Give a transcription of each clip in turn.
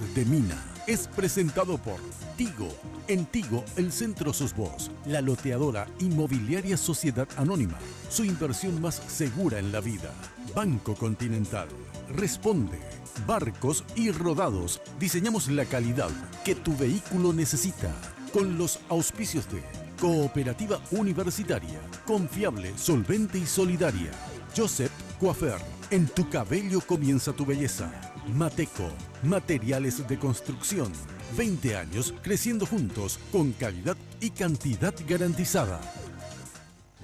de Mina es presentado por Tigo. En Tigo, el centro sos vos, la loteadora inmobiliaria Sociedad Anónima, su inversión más segura en la vida. Banco Continental. Responde. Barcos y rodados. Diseñamos la calidad que tu vehículo necesita. Con los auspicios de Cooperativa Universitaria. Confiable, solvente y solidaria. Joseph Coafer. En tu cabello comienza tu belleza. Mateco, materiales de construcción. 20 años creciendo juntos con calidad y cantidad garantizada.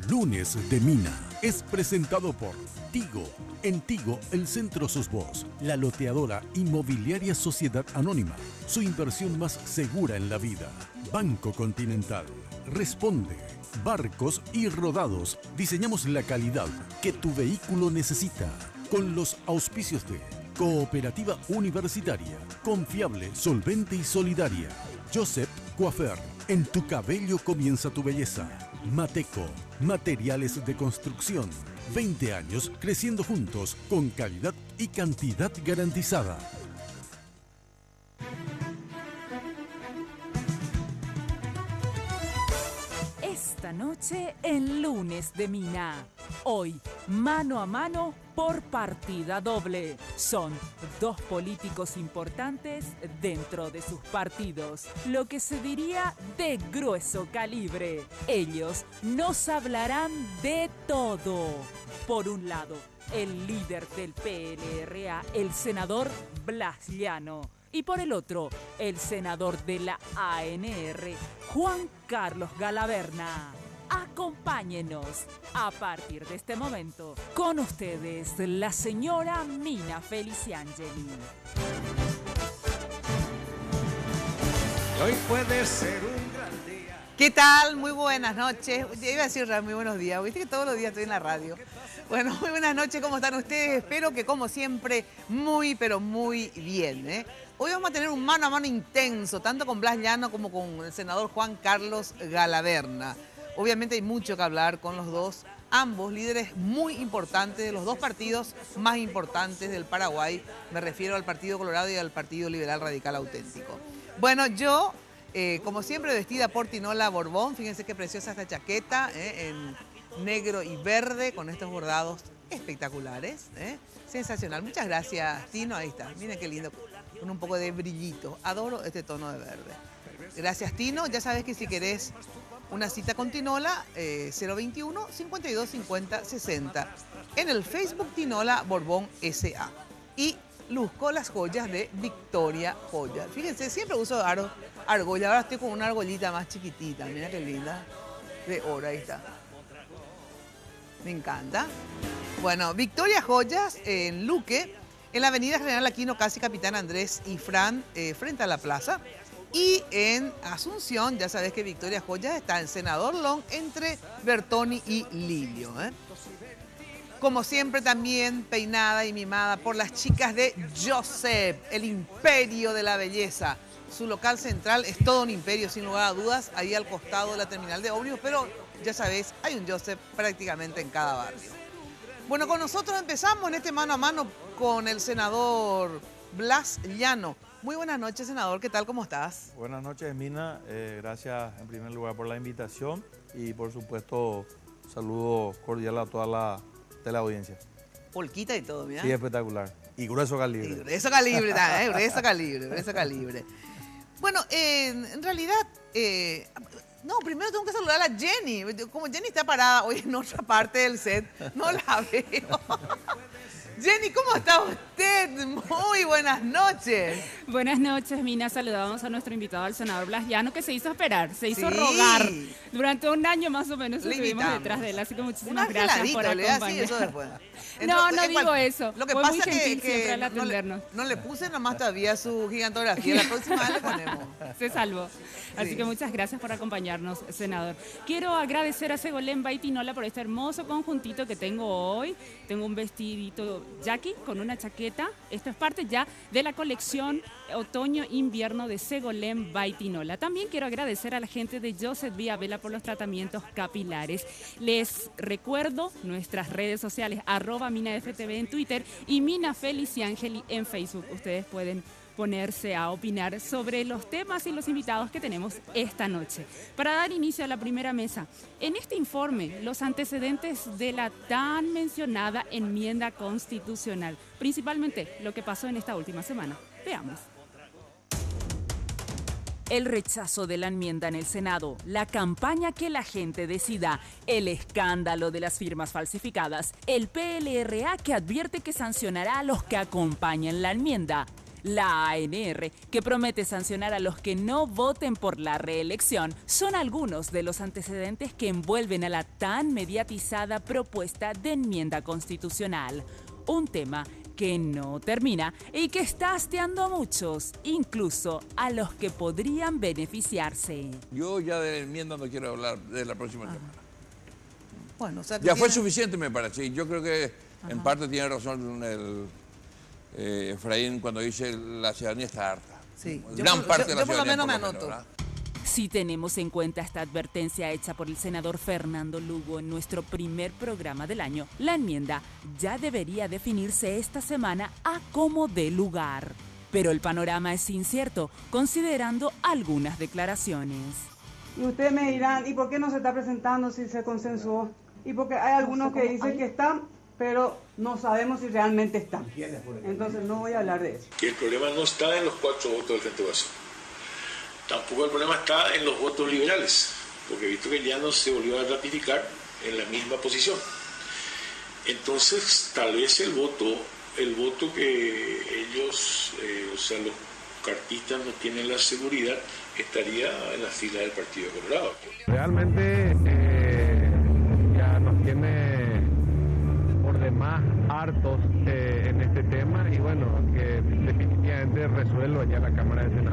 Lunes de Mina es presentado por Tigo. En Tigo, el centro sos vos, la loteadora inmobiliaria Sociedad Anónima, su inversión más segura en la vida. Banco Continental. Responde. Barcos y rodados. Diseñamos la calidad que tu vehículo necesita. Con los auspicios de Cooperativa Universitaria. Confiable, solvente y solidaria. Joseph Coafer. En tu cabello comienza tu belleza. Mateco. Materiales de construcción. 20 años creciendo juntos con calidad y cantidad garantizada. Esta noche en Lunes de Mina. Hoy, mano a mano por partida doble. Son dos políticos importantes dentro de sus partidos, lo que se diría de grueso calibre. Ellos nos hablarán de todo. Por un lado, el líder del PLRA, el senador Blas Llano. Y por el otro, el senador de la ANR, Juan Carlos Galaverna. Acompáñenos a partir de este momento con ustedes la señora Mina Feliciangeli. Hoy puede ser un gran día. ¿Qué tal? Muy buenas noches. Yo iba a decir muy buenos días. Viste que todos los días estoy en la radio. Bueno, muy buenas noches. ¿Cómo están ustedes? Espero que como siempre, muy, pero muy bien. ¿eh? Hoy vamos a tener un mano a mano intenso, tanto con Blas Llano como con el senador Juan Carlos Galaverna. Obviamente hay mucho que hablar con los dos, ambos líderes muy importantes de los dos partidos más importantes del Paraguay. Me refiero al Partido Colorado y al Partido Liberal Radical Auténtico. Bueno, yo, eh, como siempre, vestida por Tinola Borbón. Fíjense qué preciosa esta chaqueta eh, en negro y verde con estos bordados espectaculares. eh. Sensacional. Muchas gracias, Tino. Ahí está. Miren qué lindo. Con un poco de brillito. Adoro este tono de verde. Gracias, Tino. Ya sabes que si querés una cita con Tinola, eh, 021 52 50 60. En el Facebook Tinola Borbón SA. Y luzco las joyas de Victoria Joya. Fíjense, siempre uso aro- argolla. Ahora estoy con una argollita más chiquitita. Mira qué linda. De oro, ahí está. Me encanta. Bueno, Victoria Joyas en Luque, en la avenida General Aquino, casi Capitán Andrés y Fran, eh, frente a la plaza. Y en Asunción, ya sabes que Victoria Joyas está en Senador Long entre Bertoni y Lilio. ¿eh? Como siempre también peinada y mimada por las chicas de Joseph, el imperio de la belleza. Su local central es todo un imperio, sin lugar a dudas, ahí al costado de la terminal de ómnibus, pero ya sabes, hay un Joseph prácticamente en cada barrio. Bueno, con nosotros empezamos en este mano a mano con el senador Blas Llano. Muy buenas noches, senador, ¿qué tal? ¿Cómo estás? Buenas noches, Mina. Eh, gracias en primer lugar por la invitación y por supuesto saludo cordial a toda la teleaudiencia. Polquita y todo, mira. Sí, espectacular. Y grueso Y calibre. grueso calibre, ¿eh? grueso calibre, grueso calibre. Bueno, eh, en realidad, eh, no, primero tengo que saludar a Jenny. Como Jenny está parada hoy en otra parte del set, no la veo. Jenny, ¿cómo está usted? Muy buenas noches. Buenas noches, Mina. Saludamos a nuestro invitado, al senador Blas Llano, que se hizo esperar, se hizo Sí. rogar. Durante un año más o menos estuvimos detrás de él, así que muchísimas gracias por acompañarnos. No, no digo cual- eso. Lo que Fue pasa muy que, que no, le, no le puse nomás todavía su gigantografía. La próxima vez le ponemos. Se salvó. Así Sí. que muchas gracias por acompañarnos, senador. Quiero agradecer a Segolén Baitinola por este hermoso conjuntito que tengo hoy. Tengo un vestidito Jackie con una chaqueta. Esto es parte ya de la colección otoño-invierno de Segolén Baitinola. También quiero agradecer a la gente de Joseph Vía Vela por los tratamientos capilares. Les recuerdo nuestras redes sociales, arroba MinaFTV en Twitter y Mina Feliciangeli en Facebook. Ustedes pueden ponerse a opinar sobre los temas y los invitados que tenemos esta noche. Para dar inicio a la primera mesa, en este informe, los antecedentes de la tan mencionada enmienda constitucional, principalmente lo que pasó en esta última semana. Veamos. El rechazo de la enmienda en el Senado, la campaña que la gente decida, el escándalo de las firmas falsificadas, el PLRA que advierte que sancionará a los que acompañan la enmienda, la ANR, que promete sancionar a los que no voten por la reelección, son algunos de los antecedentes que envuelven a la tan mediatizada propuesta de enmienda constitucional. Un tema que no termina y que está hasteando a muchos, incluso a los que podrían beneficiarse. Yo ya de la enmienda no quiero hablar de la próxima semana. Bueno, o sea que Ya fue suficiente, me parece. Yo creo que en parte tiene razón el eh, Efraín cuando dice la ciudadanía está harta. Sí. Yo Gran por- parte yo- de la yo por lo menos me por lo anoto. Si tenemos en cuenta esta advertencia hecha por el senador Fernando Lugo en nuestro primer programa del año, la enmienda ya debería definirse esta semana a como de lugar. Pero el panorama es incierto, considerando algunas declaraciones. Y ustedes me dirán, ¿y por qué no se está presentando si se consensuó? Y porque hay algunos que dicen que están, pero no sabemos si realmente están. Entonces no voy a hablar de eso. que el problema no está en los cuatro votos del Frente Guasón. Tampoco el problema está en los votos liberales, porque visto que ya no se volvió a ratificar en la misma posición. Entonces, tal vez el voto, el voto que ellos, eh, o sea, los cartistas no tienen la seguridad, estaría en la fila del Partido Colorado. Realmente eh, ya nos tiene por demás hartos eh, en este tema y bueno, que definitivamente resuelva ya la Cámara de.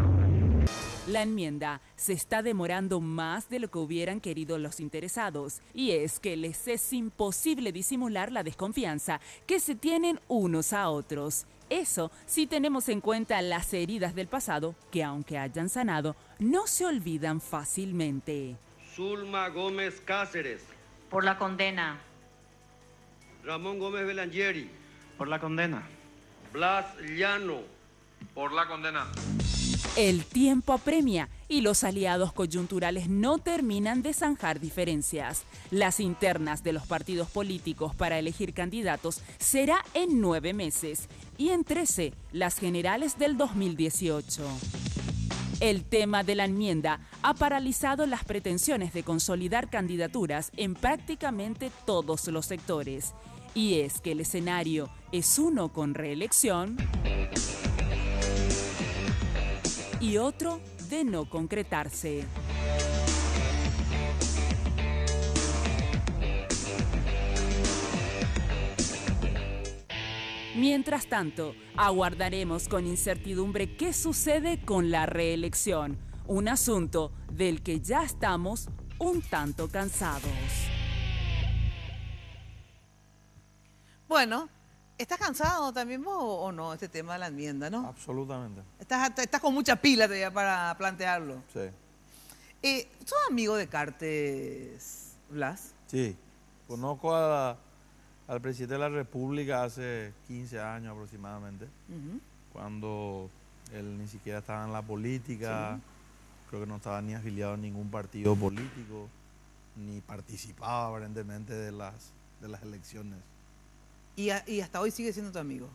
La enmienda se está demorando más de lo que hubieran querido los interesados, y es que les es imposible disimular la desconfianza que se tienen unos a otros. Eso si tenemos en cuenta las heridas del pasado, que aunque hayan sanado, no se olvidan fácilmente. Zulma Gómez Cáceres. Por la condena. Ramón Gómez Belangieri. Por la condena. Blas Llano. Por la condena. El tiempo apremia y los aliados coyunturales no terminan de zanjar diferencias. Las internas de los partidos políticos para elegir candidatos será en nueve meses y en trece las generales del 2018. El tema de la enmienda ha paralizado las pretensiones de consolidar candidaturas en prácticamente todos los sectores. Y es que el escenario es uno con reelección y otro de no concretarse. Mientras tanto, aguardaremos con incertidumbre qué sucede con la reelección, un asunto del que ya estamos un tanto cansados. Bueno, ¿estás cansado también vos o no este tema de la enmienda, no? Absolutamente. Estás, estás con mucha pila todavía para plantearlo. Sí. Eh, ¿Sos amigo de Cartes, Blas? Sí. Conozco a- al presidente de la República hace 15 años aproximadamente, cuando él ni siquiera estaba en la política, creo que no estaba ni afiliado a ningún partido político, ni participaba aparentemente de las, de las elecciones. Y, a- y hasta hoy sigue siendo tu amigo.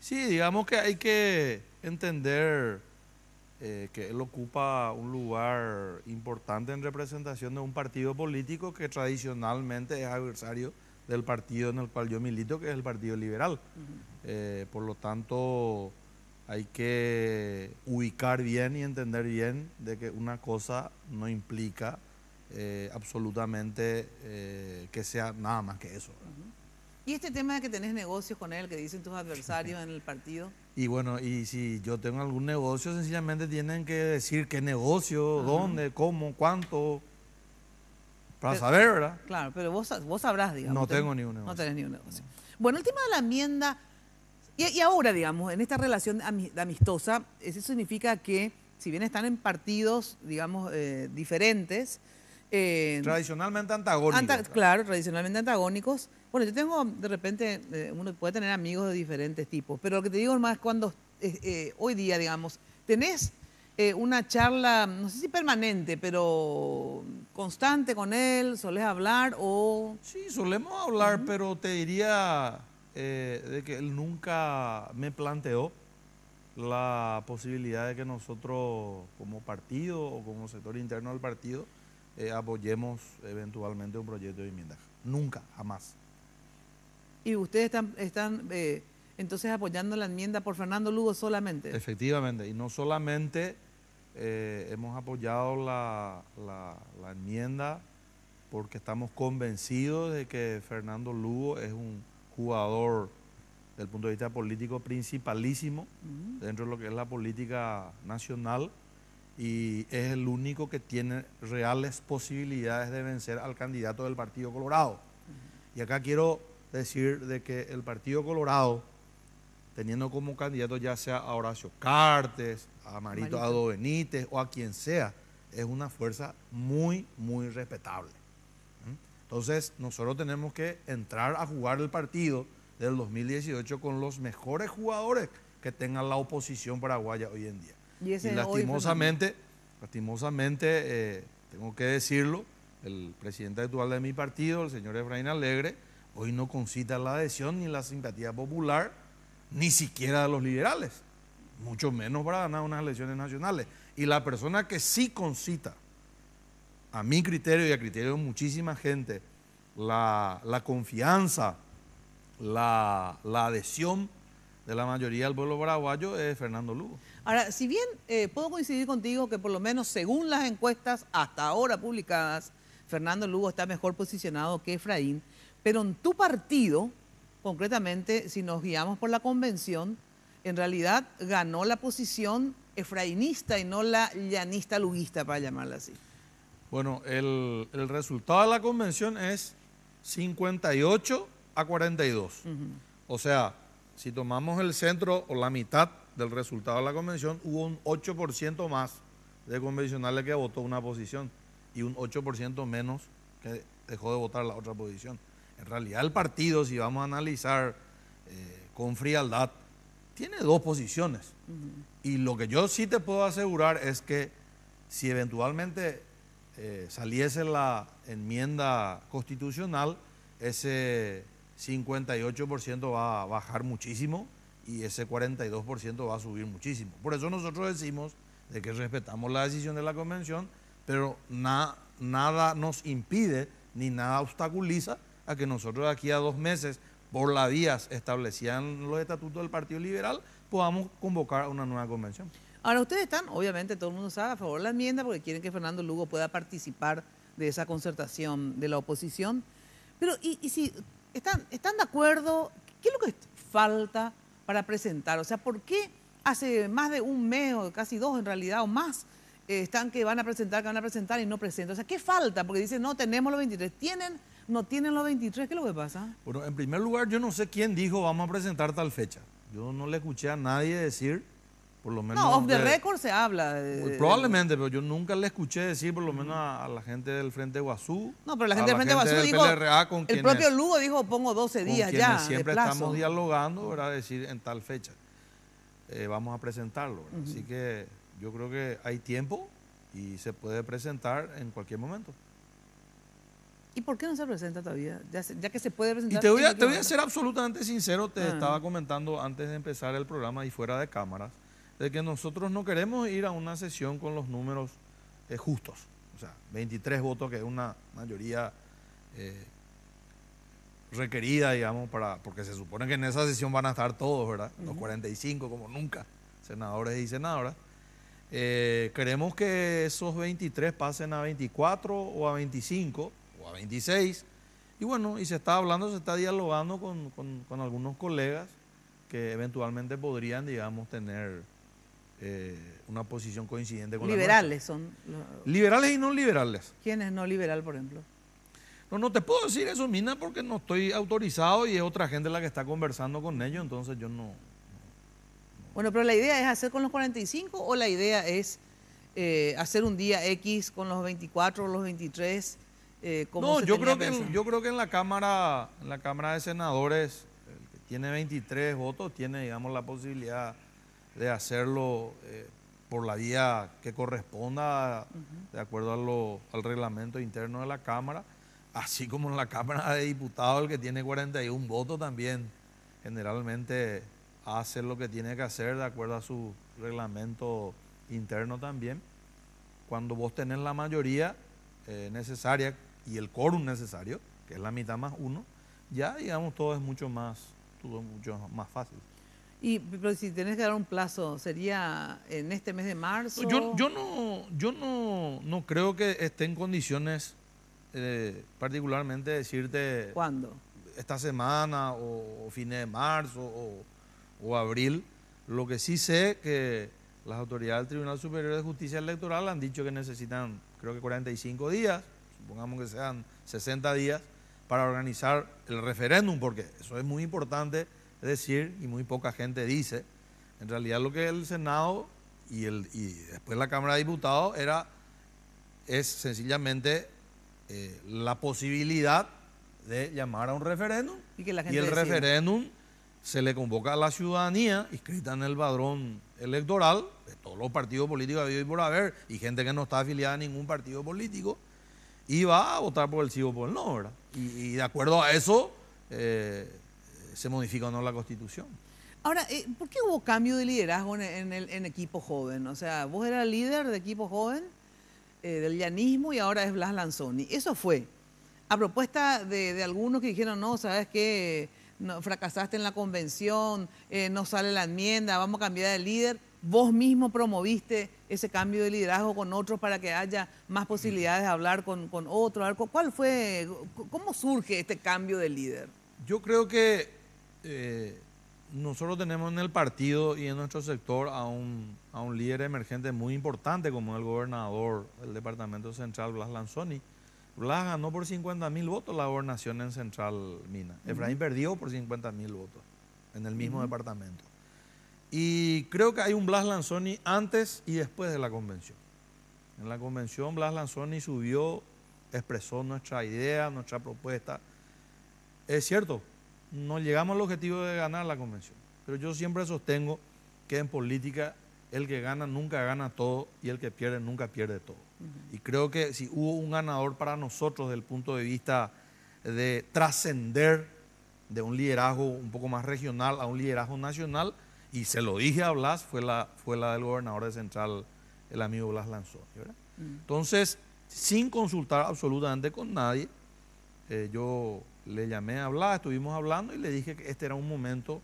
Sí, digamos que hay que entender eh, que él ocupa un lugar importante en representación de un partido político que tradicionalmente es adversario del partido en el cual yo milito, que es el Partido Liberal. Eh, por lo tanto, hay que ubicar bien y entender bien de que una cosa no implica eh, absolutamente que sea nada más que eso. ¿Y este tema de que tenés negocios con él, que dicen tus adversarios en el partido? Y bueno, y si yo tengo algún negocio, sencillamente tienen que decir qué negocio, dónde, cómo, cuánto, para Pero- saber, ¿verdad? Claro, pero vos, vos sabrás, digamos. No Ten- tengo ni un No negocio. tenés ni un negocio. Bueno, el tema de la enmienda, y, y ahora, digamos, en esta relación ami- amistosa, eso significa que, si bien están en partidos, digamos, eh, diferentes, eh, Tradicionalmente antagónicos. claro, tradicionalmente antagónicos. Bueno, yo tengo, de repente, eh, uno puede tener amigos de diferentes tipos, pero lo que te digo más cuando eh, eh, hoy día, digamos, tenés una charla, no sé si permanente, pero constante con él, solés hablar o... Sí, solemos hablar, pero te diría de que él nunca me planteó la posibilidad de que nosotros como partido o como sector interno del partido eh, apoyemos eventualmente un proyecto de enmienda. Nunca, jamás. Y ustedes están, están eh, entonces apoyando la enmienda por Fernando Lugo solamente. Efectivamente, y no solamente eh, hemos apoyado la, la- la enmienda porque estamos convencidos de que Fernando Lugo es un jugador del punto de vista político principalísimo dentro de lo que es la política nacional y es el único que tiene reales posibilidades de vencer al candidato del Partido Colorado. Y acá quiero decir de que el Partido Colorado, teniendo como candidato ya sea a Horacio Cartes, a Marito Marito. Ado Benítez o a quien sea, es una fuerza muy, muy respetable. Entonces, nosotros tenemos que entrar a jugar el partido del 2018 con los mejores jugadores que tenga la oposición paraguaya hoy en día. Y lastimosamente, lastimosamente, eh, tengo que decirlo, el presidente actual de mi partido, el señor Efraín Alegre, hoy no concita la adhesión ni la simpatía popular, ni siquiera de los liberales, mucho menos para ganar unas elecciones nacionales. Y la persona que sí concita, a mi criterio y a criterio de muchísima gente, la, confianza, la, la adhesión de la mayoría del pueblo paraguayo es Fernando Lugo. Ahora, si bien eh, puedo coincidir contigo que por lo menos según las encuestas hasta ahora publicadas, Fernando Lugo está mejor posicionado que Efraín, pero en tu partido, concretamente, si nos guiamos por la convención, en realidad ganó la posición efraínista y no la llanista luguista, para llamarla así. Bueno, el, el resultado de la convención es 58 a 42. O sea, si tomamos el centro o la mitad del resultado de la convención, hubo un 8% más de convencionales que votó una posición y un 8% menos que dejó de votar la otra posición. En realidad el partido, si vamos a analizar eh, con frialdad, tiene dos posiciones. Y lo que yo sí te puedo asegurar es que si eventualmente eh, saliese la enmienda constitucional, ese 58% va a bajar muchísimo y ese 42% va a subir muchísimo. Por eso nosotros decimos de que respetamos la decisión de la convención, pero na- nada nos impide ni nada obstaculiza a que nosotros aquí a dos meses, por las vías establecidas en los estatutos del Partido Liberal, podamos convocar una nueva convención. Ahora, ustedes están, obviamente, todo el mundo sabe, a favor de la enmienda porque quieren que Fernando Lugo pueda participar de esa concertación de la oposición. Pero, ¿y, y si están, están de acuerdo? ¿Qué es lo que falta para presentar? O sea, ¿por qué hace más de un mes o casi dos en realidad o más eh, están que van a presentar, que van a presentar y no presentan? O sea, ¿qué falta? Porque dicen, no, tenemos los 23. ¿Tienen? ¿No tienen los 23? ¿Qué es lo que pasa? Bueno, en primer lugar, yo no sé quién dijo vamos a presentar tal fecha. Yo no le escuché a nadie decir, por lo menos... No, off the de- record se habla. de- Probablemente, pero yo nunca le escuché decir, por lo menos a, a la gente del Frente Guazú. No, pero la gente del Frente Guazú del dijo, con el propio Lugo dijo, pongo 12 con días quienes ya de siempre plazo. estamos dialogando, ¿verdad? Decir en tal fecha. eh, vamos a presentarlo. ¿verdad? Así que yo creo que hay tiempo y se puede presentar en cualquier momento. ¿Y por qué no se presenta todavía? Ya, se- ya que se puede Y presentar. te voy, a, te voy a ser absolutamente sincero, te Ah. estaba comentando antes de empezar el programa y fuera de cámaras, de que nosotros no queremos ir a una sesión con los números eh, justos. O sea, 23 votos, que es una mayoría eh, requerida, digamos, para porque se supone que en esa sesión van a estar todos, ¿verdad? Los 45, como nunca, senadores y senadoras. Eh, queremos que esos 23 pasen a 24 o a 25 o a 26. Y bueno, y se está hablando, se está dialogando con, con- con algunos colegas que eventualmente podrían, digamos, tener eh, una posición coincidente con la Liberales son. los-. Liberales y no liberales. ¿Quién es no liberal, por ejemplo? No, no te puedo decir eso, Mina, porque no estoy autorizado y es otra gente la que está conversando con ellos, entonces yo no... Bueno, pero la idea es hacer con los 45 o la idea es eh, hacer un día X con los 24 o los 23. Eh, como No, yo creo, que, en- yo creo que en la Cámara, en la Cámara de Senadores, el que tiene 23 votos, tiene, digamos, la posibilidad de hacerlo eh, por la vía que corresponda, de acuerdo a lo- al reglamento interno de la Cámara, así como en la Cámara de Diputados, el que tiene 41 votos también generalmente hace lo que tiene que hacer de acuerdo a su reglamento interno también. Cuando vos tenés la mayoría eh, necesaria y el quórum necesario, que es la mitad más uno, ya digamos todo es mucho más, todo mucho más fácil. Y pero si tenés que dar un plazo, ¿sería en este mes de marzo? Yo, yo no, yo no, no creo que esté en condiciones eh, particularmente decirte ¿Cuándo? esta semana o, o fines de marzo o, o abril. Lo que sí sé que las autoridades del Tribunal Superior de Justicia Electoral han dicho que necesitan creo que 45 días, supongamos que sean 60 días, para organizar el referéndum, porque eso es muy importante decir y muy poca gente dice. En realidad lo que el Senado y, el, y después la Cámara de Diputados era, es sencillamente eh, la posibilidad de llamar a un referéndum Y que la y gente el decida. referéndum se le convoca a la ciudadanía inscrita en el padrón electoral de todos los partidos políticos habidos y por haber y gente que no está afiliada a ningún partido político va a votar por el sí o por el no, ¿verdad? Y, y de acuerdo a eso eh, se modifica o no la constitución. Ahora, eh, ¿por qué hubo cambio de liderazgo en, en el en equipo joven? O sea, vos eras líder de equipo joven eh, del llanismo y ahora es Blas Lanzoni. Eso fue a propuesta de, de algunos que dijeron, no, sabes qué, no, fracasaste en la convención, eh, no sale la enmienda, vamos a cambiar de líder. Vos mismo promoviste ese cambio de liderazgo con otros para que haya más posibilidades de hablar con, con otros. ¿Cuál fue, cómo surge este cambio de líder? Yo creo que eh, nosotros tenemos en el partido y en nuestro sector a un, a un líder emergente muy importante como el gobernador del Departamento Central, Blas Lanzoni. Blas ganó por 50 mil votos la gobernación en Central Mina. Efraín perdió por 50 mil votos en el mismo departamento. Y creo que hay un Blas Lanzoni antes y después de la convención. En la convención Blas Lanzoni subió, expresó nuestra idea, nuestra propuesta. Es cierto, no llegamos al objetivo de ganar la convención, pero yo siempre sostengo que en política el que gana nunca gana todo y el que pierde nunca pierde todo. Y creo que si hubo un ganador para nosotros desde el punto de vista de trascender de un liderazgo un poco más regional a un liderazgo nacional, y se lo dije a Blas, fue la, fue la del gobernador de Central, el amigo Blas Lanzoni. ¿verdad? Entonces, sin consultar absolutamente con nadie, eh, yo le llamé a Blas, estuvimos hablando y le dije que este era un momento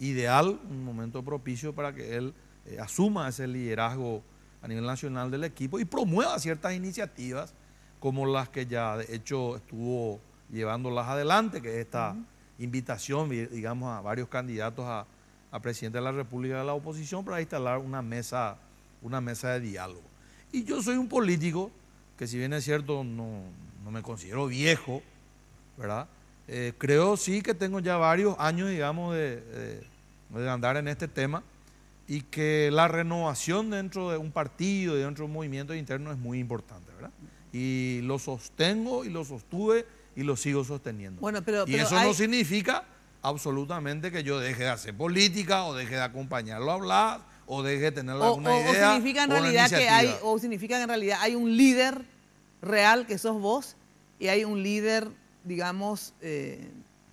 ideal, un momento propicio para que él eh, asuma ese liderazgo a nivel nacional del equipo y promueva ciertas iniciativas como las que ya de hecho estuvo llevándolas adelante, que es esta invitación, vi- digamos, a varios candidatos a, a presidente de la República de la oposición para instalar una mesa, una mesa de diálogo. Y yo soy un político que si bien es cierto no, no me considero viejo, ¿verdad? Eh, creo sí que tengo ya varios años, digamos, de, de- de andar en este tema y que la renovación dentro de un partido dentro de un movimiento interno es muy importante, ¿verdad? Y lo sostengo y lo sostuve y lo sigo sosteniendo. Bueno, pero- y pero eso hay- no significa absolutamente que yo deje de hacer política o deje de acompañarlo a hablar o deje de tener O, alguna o- o idea. significa en o realidad que hay, o significa que en realidad hay un líder real que sos vos y hay un líder, digamos, eh,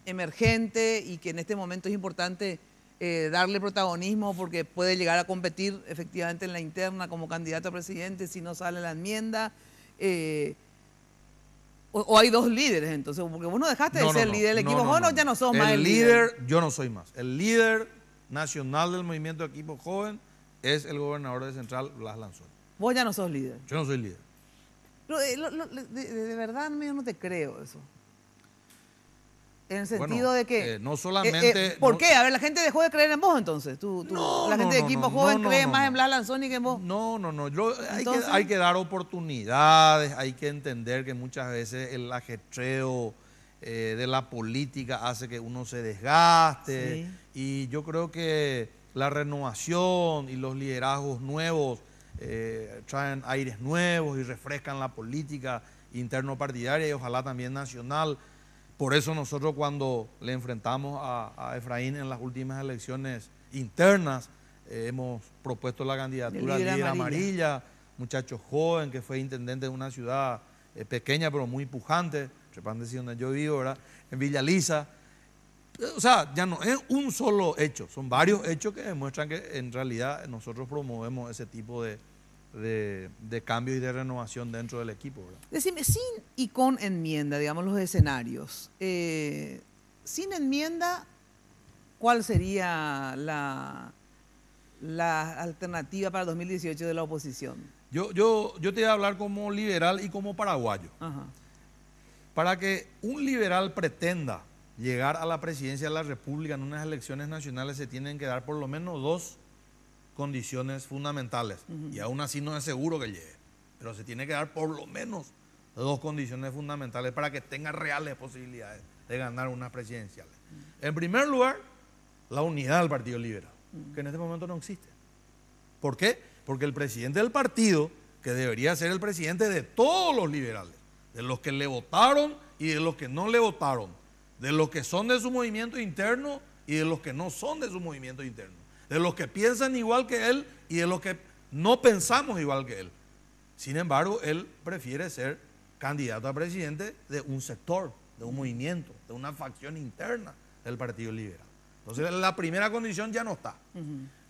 emergente y que en este momento es importante eh, darle protagonismo porque puede llegar a competir efectivamente en la interna como candidato a presidente si no sale la enmienda. eh, o, o hay dos líderes entonces, porque vos no dejaste No, de ser no, líder del equipo joven ya no sos más el líder. líder. Yo no soy más. El líder nacional del movimiento de equipo joven es el gobernador de Central, Blas Lanzón. Vos ya no sos líder. Yo no soy líder. Eh, lo- de- de verdad, yo no te creo eso. En el Bueno, sentido de que... eh, no solamente- eh, ¿Por no- qué? A ver, la gente dejó de creer en vos entonces. Tú, tú- No, la no, gente de equipo joven cree más en Blas Lanzoni que en vos. No, no, no. Yo- hay, que, hay que dar oportunidades, hay que entender que muchas veces el ajetreo eh, de la política hace que uno se desgaste. Y yo creo que la renovación y los liderazgos nuevos eh, traen aires nuevos y refrescan la política interno partidaria y ojalá también nacional. Por eso nosotros cuando le enfrentamos a, a Efraín en las últimas elecciones internas, eh, hemos propuesto la candidatura De de líder líder amarilla. amarilla, muchacho joven que fue intendente de una ciudad eh, pequeña pero muy pujante, Trepandesi donde yo vivo, ¿verdad? En Villa Lisa. O sea, ya no es un solo hecho, son varios hechos que demuestran que en realidad nosotros promovemos ese tipo de, de, de cambio y de renovación dentro del equipo. ¿verdad? Decime, sin y con enmienda, digamos, los escenarios. eh, sin enmienda, ¿cuál sería la, la alternativa para 2018 de la oposición? Yo, yo, yo te voy a hablar como liberal y como paraguayo. Ajá. Para que un liberal pretenda llegar a la presidencia de la República en unas elecciones nacionales se tienen que dar por lo menos dos condiciones fundamentales. Y aún así no es seguro que llegue. Pero se tiene que dar por lo menos dos condiciones fundamentales para que tenga reales posibilidades de ganar unas presidenciales. En primer lugar, la unidad del Partido Liberal, que en este momento no existe. ¿Por qué? Porque el presidente del partido, que debería ser el presidente de todos los liberales, de los que le votaron y de los que no le votaron, de los que son de su movimiento interno y de los que no son de su movimiento interno, de los que piensan igual que él y de los que no pensamos igual que él. Sin embargo, él prefiere ser candidato a presidente de un sector, de un movimiento, de una facción interna del Partido Liberal. Entonces, la primera condición ya no está.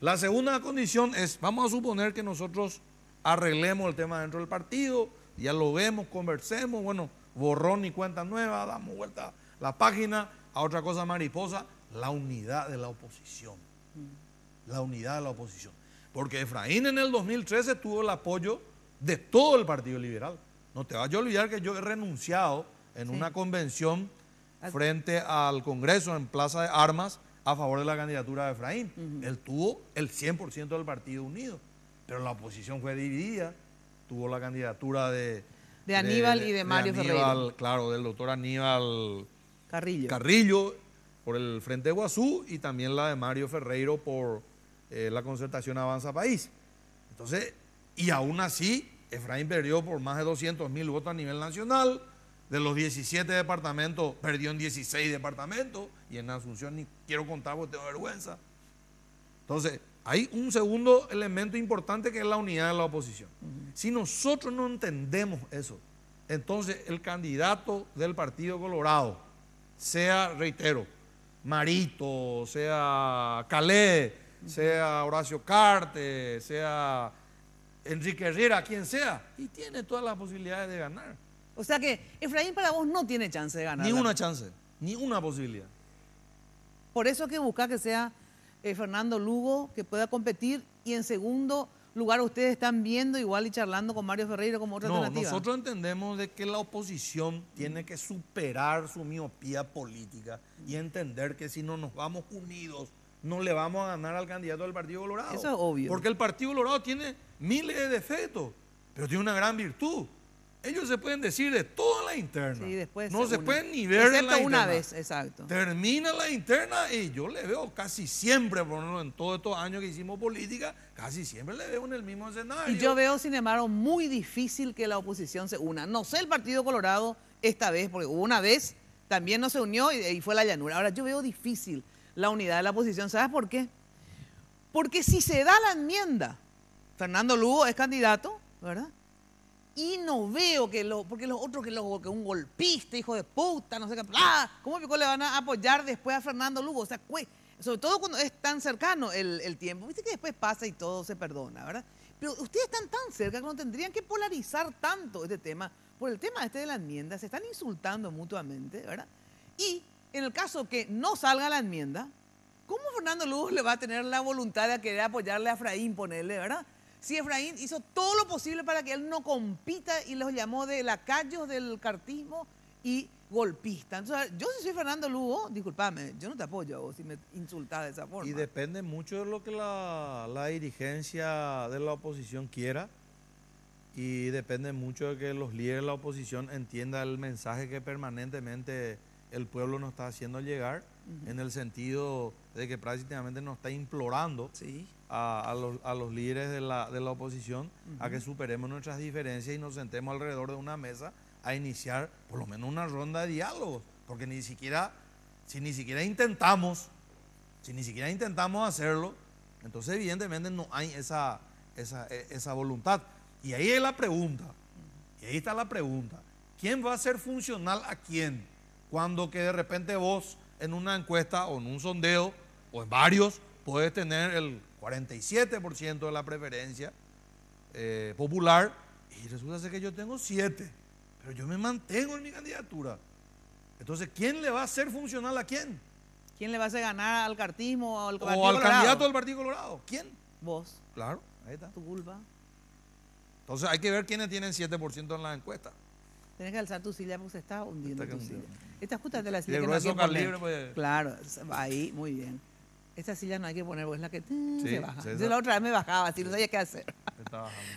La segunda condición es, vamos a suponer que nosotros arreglemos el tema dentro del partido, dialoguemos, conversemos, bueno, borrón y cuenta nueva, damos vuelta la página a otra cosa mariposa, la unidad de la oposición. La unidad de la oposición. Porque Efraín en el 2013 tuvo el apoyo de todo el Partido Liberal. No te vayas a olvidar que yo he renunciado en una convención frente al Congreso en Plaza de Armas a favor de la candidatura de Efraín. Él tuvo el 100% del Partido Unido, pero la oposición fue dividida. Tuvo la candidatura de... De Aníbal y de Mario Aníbal. Claro, del doctor Aníbal Carrillo. Carrillo por el Frente Guazú y también la de Mario Ferreiro por eh, la concertación Avanza País. Entonces, y aún así, Efraín perdió por más de 200 mil votos a nivel nacional. De los 17 departamentos, perdió en 16 departamentos. Y en Asunción ni quiero contar porque tengo vergüenza. Entonces, hay un segundo elemento importante que es la unidad de la oposición. Si nosotros no entendemos eso, entonces el candidato del Partido Colorado, sea, reitero, Marito, sea Calé, sea Horacio Carte, sea Enrique Herrera, quien sea, y tiene todas las posibilidades de ganar. O sea que Efraín para vos no tiene chance de ganar. Ni una chance, ni una posibilidad. Por eso que busca que sea eh, Fernando Lugo que pueda competir y en segundo lugar ustedes están viendo igual y charlando con Mario Ferreira como otra No, alternativa. nosotros entendemos de que la oposición tiene que superar su miopía política y entender que si no nos vamos unidos, no le vamos a ganar al candidato del Partido Colorado. Eso es obvio. Porque el Partido Colorado tiene miles de defectos, pero tiene una gran virtud. Ellos se pueden decir de toda la interna. Sí, después no se pueden ni ver en Excepto la una interna. vez, exacto. Termina la interna y yo le veo casi siempre, por lo menos en todos estos años que hicimos política, casi siempre le veo en el mismo escenario. Y yo veo, sin embargo, muy difícil que la oposición se una. No sé el Partido Colorado esta vez, porque hubo una vez también no se unió y, y fue la llanura. Ahora yo veo difícil la unidad de la oposición. ¿Sabes por qué? Porque si se da la enmienda, Fernando Lugo es candidato, ¿verdad? Y no veo que lo, porque los otros que, lo, que un golpista, hijo de puta, no sé qué, bla, ¿cómo pico le van a apoyar después a Fernando Lugo? O sea, sobre todo cuando es tan cercano el tiempo. Viste que después pasa y todo se perdona, ¿verdad? Pero ustedes están tan cerca que no tendrían que polarizar tanto este tema. Por el tema este de la enmienda, se están insultando mutuamente, ¿verdad? Y en el caso que no salga la enmienda, ¿cómo Fernando Lugo le va a tener la voluntad de querer apoyarle a Efraín, ponerle, ¿verdad? Si Efraín hizo todo lo posible para que él no compita y los llamó de lacayos del cartismo y golpista. Entonces, yo si soy Fernando Lugo, discúlpame, yo no te apoyo si me insultas de esa forma. Y depende mucho de lo que la, la dirigencia de la oposición quiera y depende mucho de que los líderes de la oposición entiendan el mensaje que permanentemente el pueblo nos está haciendo llegar, en el sentido de que prácticamente nos está implorando a, a los, a los líderes de la, de la oposición a que superemos nuestras diferencias y nos sentemos alrededor de una mesa a iniciar por lo menos una ronda de diálogos, porque ni siquiera, si ni siquiera intentamos si ni siquiera intentamos hacerlo, Entonces, evidentemente, no hay esa, esa, e- esa voluntad. Y ahí es la pregunta. Y ahí está la pregunta. ¿Quién va a ser funcional a quién? Cuando que de repente vos en una encuesta o en un sondeo o en varios puedes tener el 47% de la preferencia eh, popular y resulta ser que yo tengo 7, pero yo me mantengo en mi candidatura. Entonces, ¿quién le va a hacer funcional a quién? ¿Quién le va a hacer ganar al cartismo o al Partido O al Colorado? candidato del Partido Colorado. ¿Quién? Vos, Claro, ahí está. tu culpa. Entonces hay que ver quiénes tienen 7% en la encuesta. Tenés que alzar tu silla porque se está hundiendo tu silla. Esta es justamente la silla el que no hay que poner. pues. Claro, ahí, muy bien. Esta silla no hay que poner porque es la que mm, Sí, se baja. Yo la otra vez me bajaba, así no sabía qué hacer.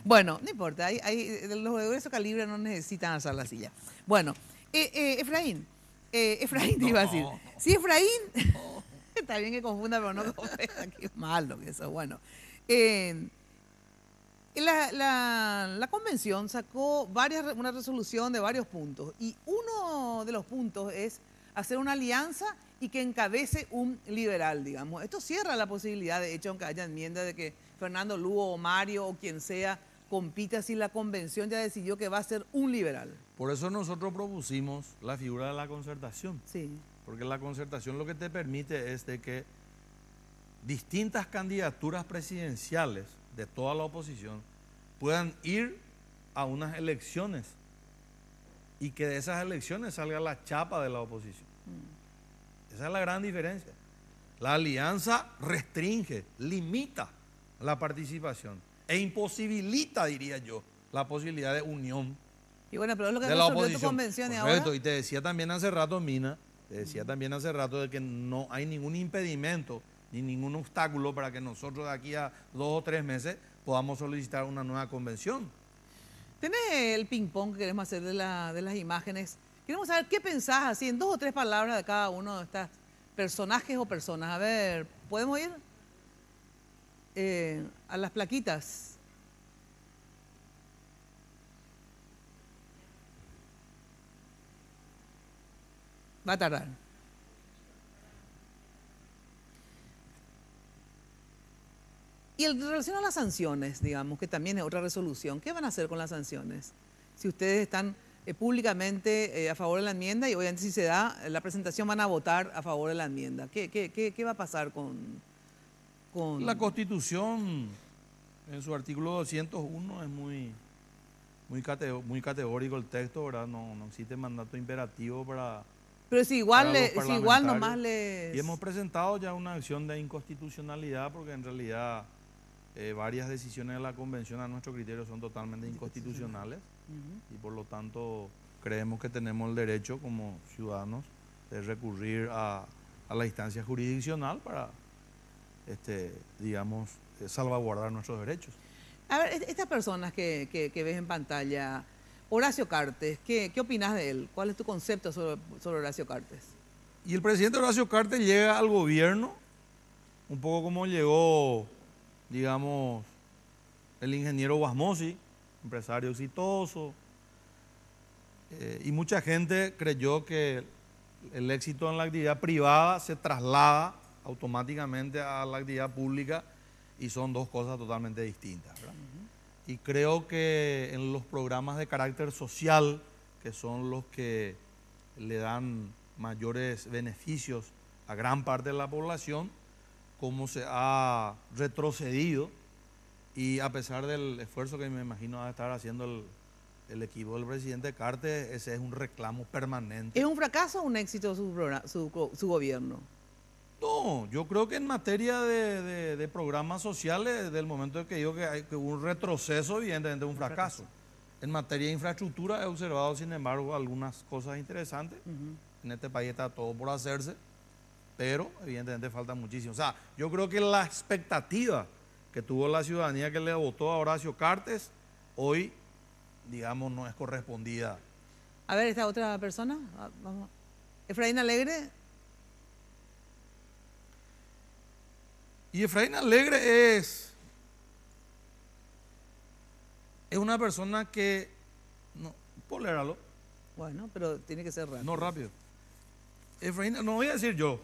Bueno, no importa, hay, hay- los de grueso calibre no necesitan alzar la silla. Bueno, eh, eh, Efraín, eh, Efraín te iba a decir. Sí, Efraín, está bien que confunda, pero no confunda, qué malo que eso. Bueno, eh, la, la- la convención sacó varias, una resolución de varios puntos y uno de los puntos es hacer una alianza y que encabece un liberal, digamos. Esto cierra la posibilidad, de hecho, aunque haya enmienda de que Fernando Lugo o Mario o quien sea compita si la convención ya decidió que va a ser un liberal. Por eso nosotros propusimos la figura de la concertación. Sí. Porque la concertación lo que te permite es de que distintas candidaturas presidenciales de toda la oposición puedan ir a unas elecciones y que de esas elecciones salga la chapa de la oposición. Esa es la gran diferencia. La alianza restringe, limita la participación e imposibilita, diría yo, la posibilidad de unión Y bueno, pero es lo que de la oposición. Correcto, ahora. y te decía también hace rato, Mina, te decía también hace rato de que no hay ningún impedimento ni ningún obstáculo para que nosotros de aquí a dos o tres meses podamos solicitar una nueva convención. Tenés el ping-pong que queremos hacer de, la- de las imágenes. Queremos saber qué pensás así, en dos o tres palabras de cada uno de estos personajes o personas. A ver, ¿podemos ir eh, a las plaquitas? Va a tardar. Y en relación a las sanciones, digamos, que también es otra resolución, ¿qué van a hacer con las sanciones? Si ustedes están eh, públicamente eh, a favor de la enmienda y obviamente si se da la presentación van a votar a favor de la enmienda. ¿Qué, qué- qué- qué va a pasar con, con...? La Constitución, en su artículo 201, es muy, muy, catego- muy categórico el texto, ¿verdad? No, no existe mandato imperativo para... Pero si igual, le- si igual nomás les... Y hemos presentado ya una acción de inconstitucionalidad porque en realidad eh, varias decisiones de la convención a nuestro criterio son totalmente inconstitucionales y por lo tanto creemos que tenemos el derecho como ciudadanos de recurrir a, a la instancia jurisdiccional para, este, digamos, eh, salvaguardar nuestros derechos. A ver, est- estas personas que, que- que ves en pantalla, Horacio Cartes, ¿qué, qué opinas de él? ¿Cuál es tu concepto sobre, sobre Horacio Cartes? Y el presidente Horacio Cartes llega al gobierno un poco como llegó, digamos, el ingeniero Guasmosi, empresario exitoso. Eh, y mucha gente creyó que el éxito en la actividad privada se traslada automáticamente a la actividad pública y son dos cosas totalmente distintas. ¿verdad? Y creo que en los programas de carácter social, que son los que le dan mayores beneficios a gran parte de la población, como se ha retrocedido y a pesar del esfuerzo que me imagino va a estar haciendo el, el equipo del presidente Cartes, ese es un reclamo permanente. ¿Es un fracaso o un éxito su, su, gobierno? No, yo creo que en materia de, de- de programas sociales, desde el momento en que digo que hay que hubo un retroceso, evidentemente un fracaso. En materia de infraestructura he observado, sin embargo, algunas cosas interesantes. En este país está todo por hacerse, pero evidentemente falta muchísimo. O sea, yo creo que la expectativa que tuvo la ciudadanía que le votó a Horacio Cartes, hoy, digamos, no es correspondida. A ver, esta otra persona. Ah, vamos. Efraín Alegre, Y Efraín Alegre es, es una persona que, no, poléralo, bueno, pero tiene que ser rápido. no rápido. Efraín, no voy a decir yo,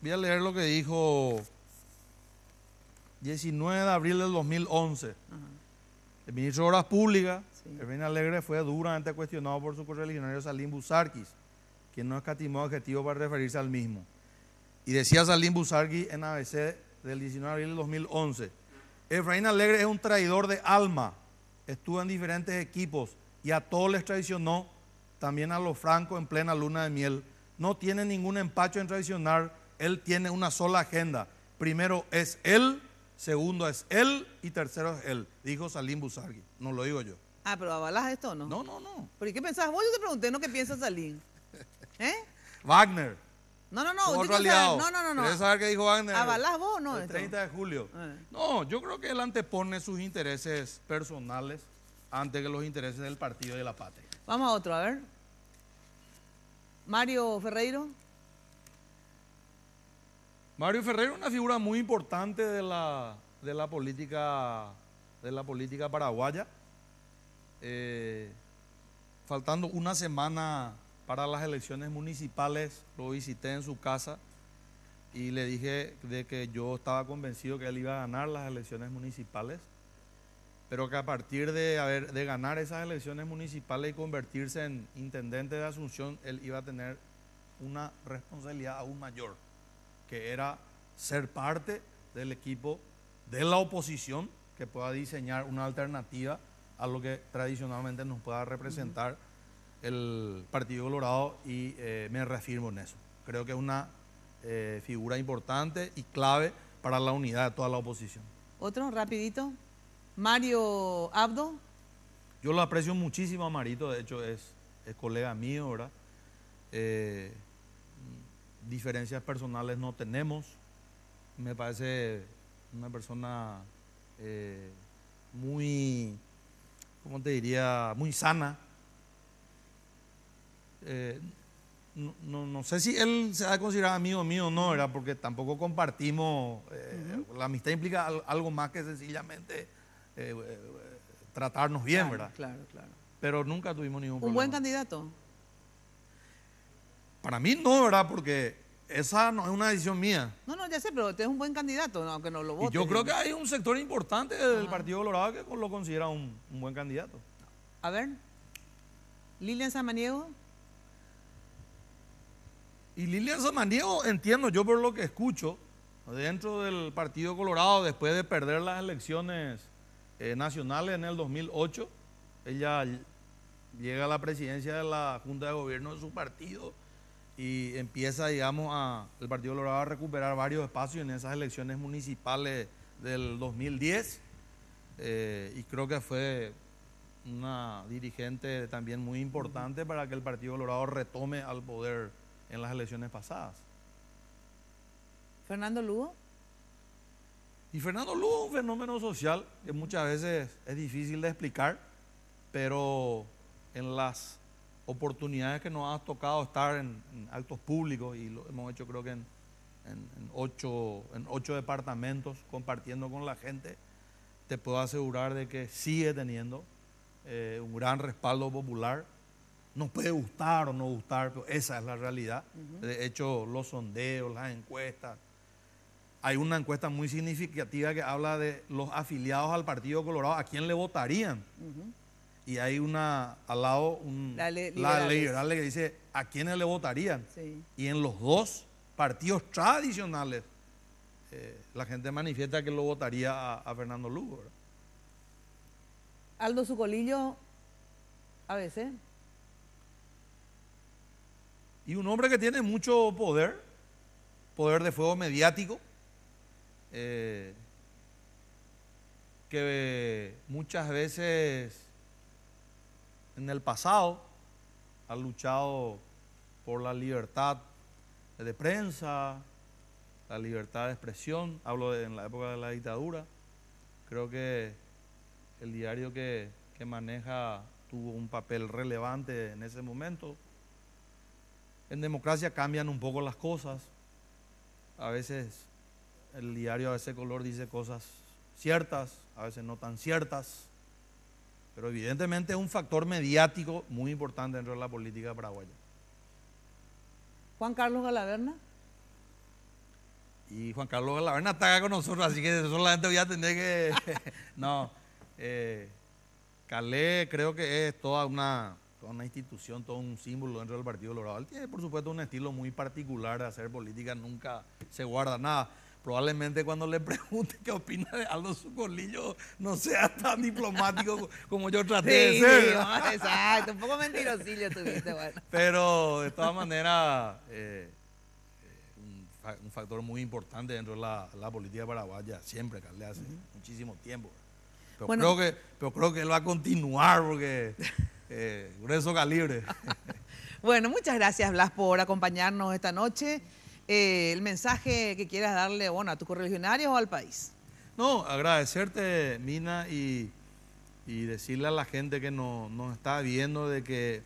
voy a leer lo que dijo 19 de abril del 2011. El ministro de Obras Públicas, Erwin Alegre, fue duramente cuestionado por su correligionario Salim Busarquis, quien no escatimó adjetivo para referirse al mismo. Y decía Salim Busarquis en ABC del 19 de abril del 2011, Efraín Alegre es un traidor de alma, estuvo en diferentes equipos y a todos les traicionó, también a los francos en plena luna de miel. No tiene ningún empacho en traicionar, él tiene una sola agenda. Primero es él, segundo es él y tercero es él, dijo Salim Busargui, no lo digo yo. Ah, pero avalás esto o no? No, no, no. ¿Pero y qué pensás vos? Yo te pregunté, ¿no? ¿Qué piensas Salim? ¿Eh? Wagner. No, no, no. Otro aliado. saber- No, no, no. ¿Querés saber qué dijo Wagner? ¿Avalás vos o no? El esto? 30 de julio. Eh. No, yo creo que él antepone sus intereses personales antes que los intereses del partido y de la patria. Vamos a otro, a ver. Mario Ferreiro. Mario Ferrero es una figura muy importante de la, de la política de la política paraguaya. Eh, faltando una semana para las elecciones municipales, lo visité en su casa y le dije de que yo estaba convencido que él iba a ganar las elecciones municipales, pero que a partir de, haber, de ganar esas elecciones municipales y convertirse en intendente de Asunción, él iba a tener una responsabilidad aún mayor que era ser parte del equipo de la oposición que pueda diseñar una alternativa a lo que tradicionalmente nos pueda representar el Partido Colorado y eh, me reafirmo en eso. Creo que es una eh, figura importante y clave para la unidad de toda la oposición. Otro, rapidito. Mario Abdo. Yo lo aprecio muchísimo a Marito, de hecho es, es colega mío, ¿verdad? Eh, diferencias personales no tenemos. Me parece una persona eh, muy, ¿cómo te diría? Muy sana. Eh, no, no- no sé si él se ha considerado amigo mío o no, ¿verdad? Porque tampoco compartimos. eh, La amistad implica al- algo más que sencillamente eh, eh, tratarnos bien, Claro, ¿verdad? Claro, claro. Pero nunca tuvimos ningún Un problema. buen candidato. Para mí no, ¿verdad? Porque esa no es una decisión mía. No, no, ya sé, pero usted es un buen candidato, aunque no lo Y vote. yo creo que hay un sector importante del Partido Colorado que lo considera un, un buen candidato. A ver. Lilian Samaniego. Y Lilian Samaniego, entiendo yo por lo que escucho, dentro del Partido Colorado, después de perder las elecciones eh, nacionales en el 2008, ella llega a la presidencia de la Junta de Gobierno de su partido y empieza, digamos, a, el Partido Colorado a recuperar varios espacios en esas elecciones municipales del 2010. eh, y creo que fue una dirigente también muy importante para que el Partido Colorado retome al poder en las elecciones pasadas. Fernando Lugo. Y Fernando Lugo un fenómeno social que muchas veces es difícil de explicar, pero en las oportunidades que nos ha tocado estar en, en actos públicos, y lo hemos hecho creo que en, en- en ocho, en ocho departamentos compartiendo con la gente, te puedo asegurar de que sigue teniendo eh, un gran respaldo popular. Nos puede gustar o no gustar, pero esa es la realidad. De hecho, los sondeos, las encuestas, hay una encuesta muy significativa que habla de los afiliados al Partido Colorado, a quién le votarían. Y hay una al lado un- La le- la liberal que dice a quiénes le votarían. Sí. Y en los dos partidos tradicionales, eh, la gente manifiesta que lo votaría a, a Fernando Lugo. ¿verdad? Aldo Sucolillo. ABC. Y un hombre que tiene mucho poder, poder de fuego mediático, eh, que muchas veces en el pasado ha luchado por la libertad de prensa, la libertad de expresión, hablo de en la época de la dictadura. Creo que el diario que, que maneja tuvo un papel relevante en ese momento. En democracia cambian un poco las cosas. A veces el diario a ese color dice cosas ciertas, a veces no tan ciertas. Pero evidentemente es un factor mediático muy importante dentro de la política paraguaya. Juan Carlos Galaverna. Y Juan Carlos Galaverna está acá con nosotros, así que solamente voy a tener que... no, eh, Calé creo que es toda una, toda una institución, todo un símbolo dentro del Partido Colorado. Él tiene, por supuesto, un estilo muy particular de hacer política, nunca se guarda nada. Probablemente cuando le pregunte qué opina de Aldo Sucolillo no sea tan diplomático como yo traté de ser. no, exacto, un poco mentirosillo tuviste, bueno. Pero de todas maneras, eh, eh, un, fa- un factor muy importante dentro de la, la política paraguaya, siempre, Calé, hace muchísimo tiempo. Pero, Bueno. creo que, pero creo que él va a continuar porque eh, grueso calibre. Bueno, muchas gracias, Blas, por acompañarnos esta noche. Eh, el mensaje que quieras darle, bueno, a tus correligionarios o al país. No, agradecerte, Mina, y, y decirle a la gente que no- nos está viendo de que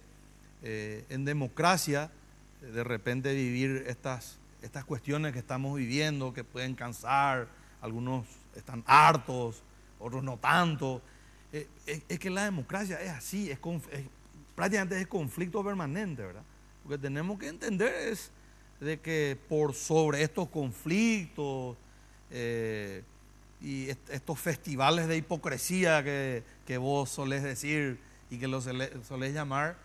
eh, en democracia, de repente vivir estas, estas cuestiones que estamos viviendo, que pueden cansar, algunos están hartos, otros no tanto. Eh, es, que la democracia es así, es, es- prácticamente es conflicto permanente, ¿verdad? Lo que tenemos que entender es de que por sobre estos conflictos eh, y est- estos festivales de hipocresía que, que vos solés decir y que lo sole- solés llamar,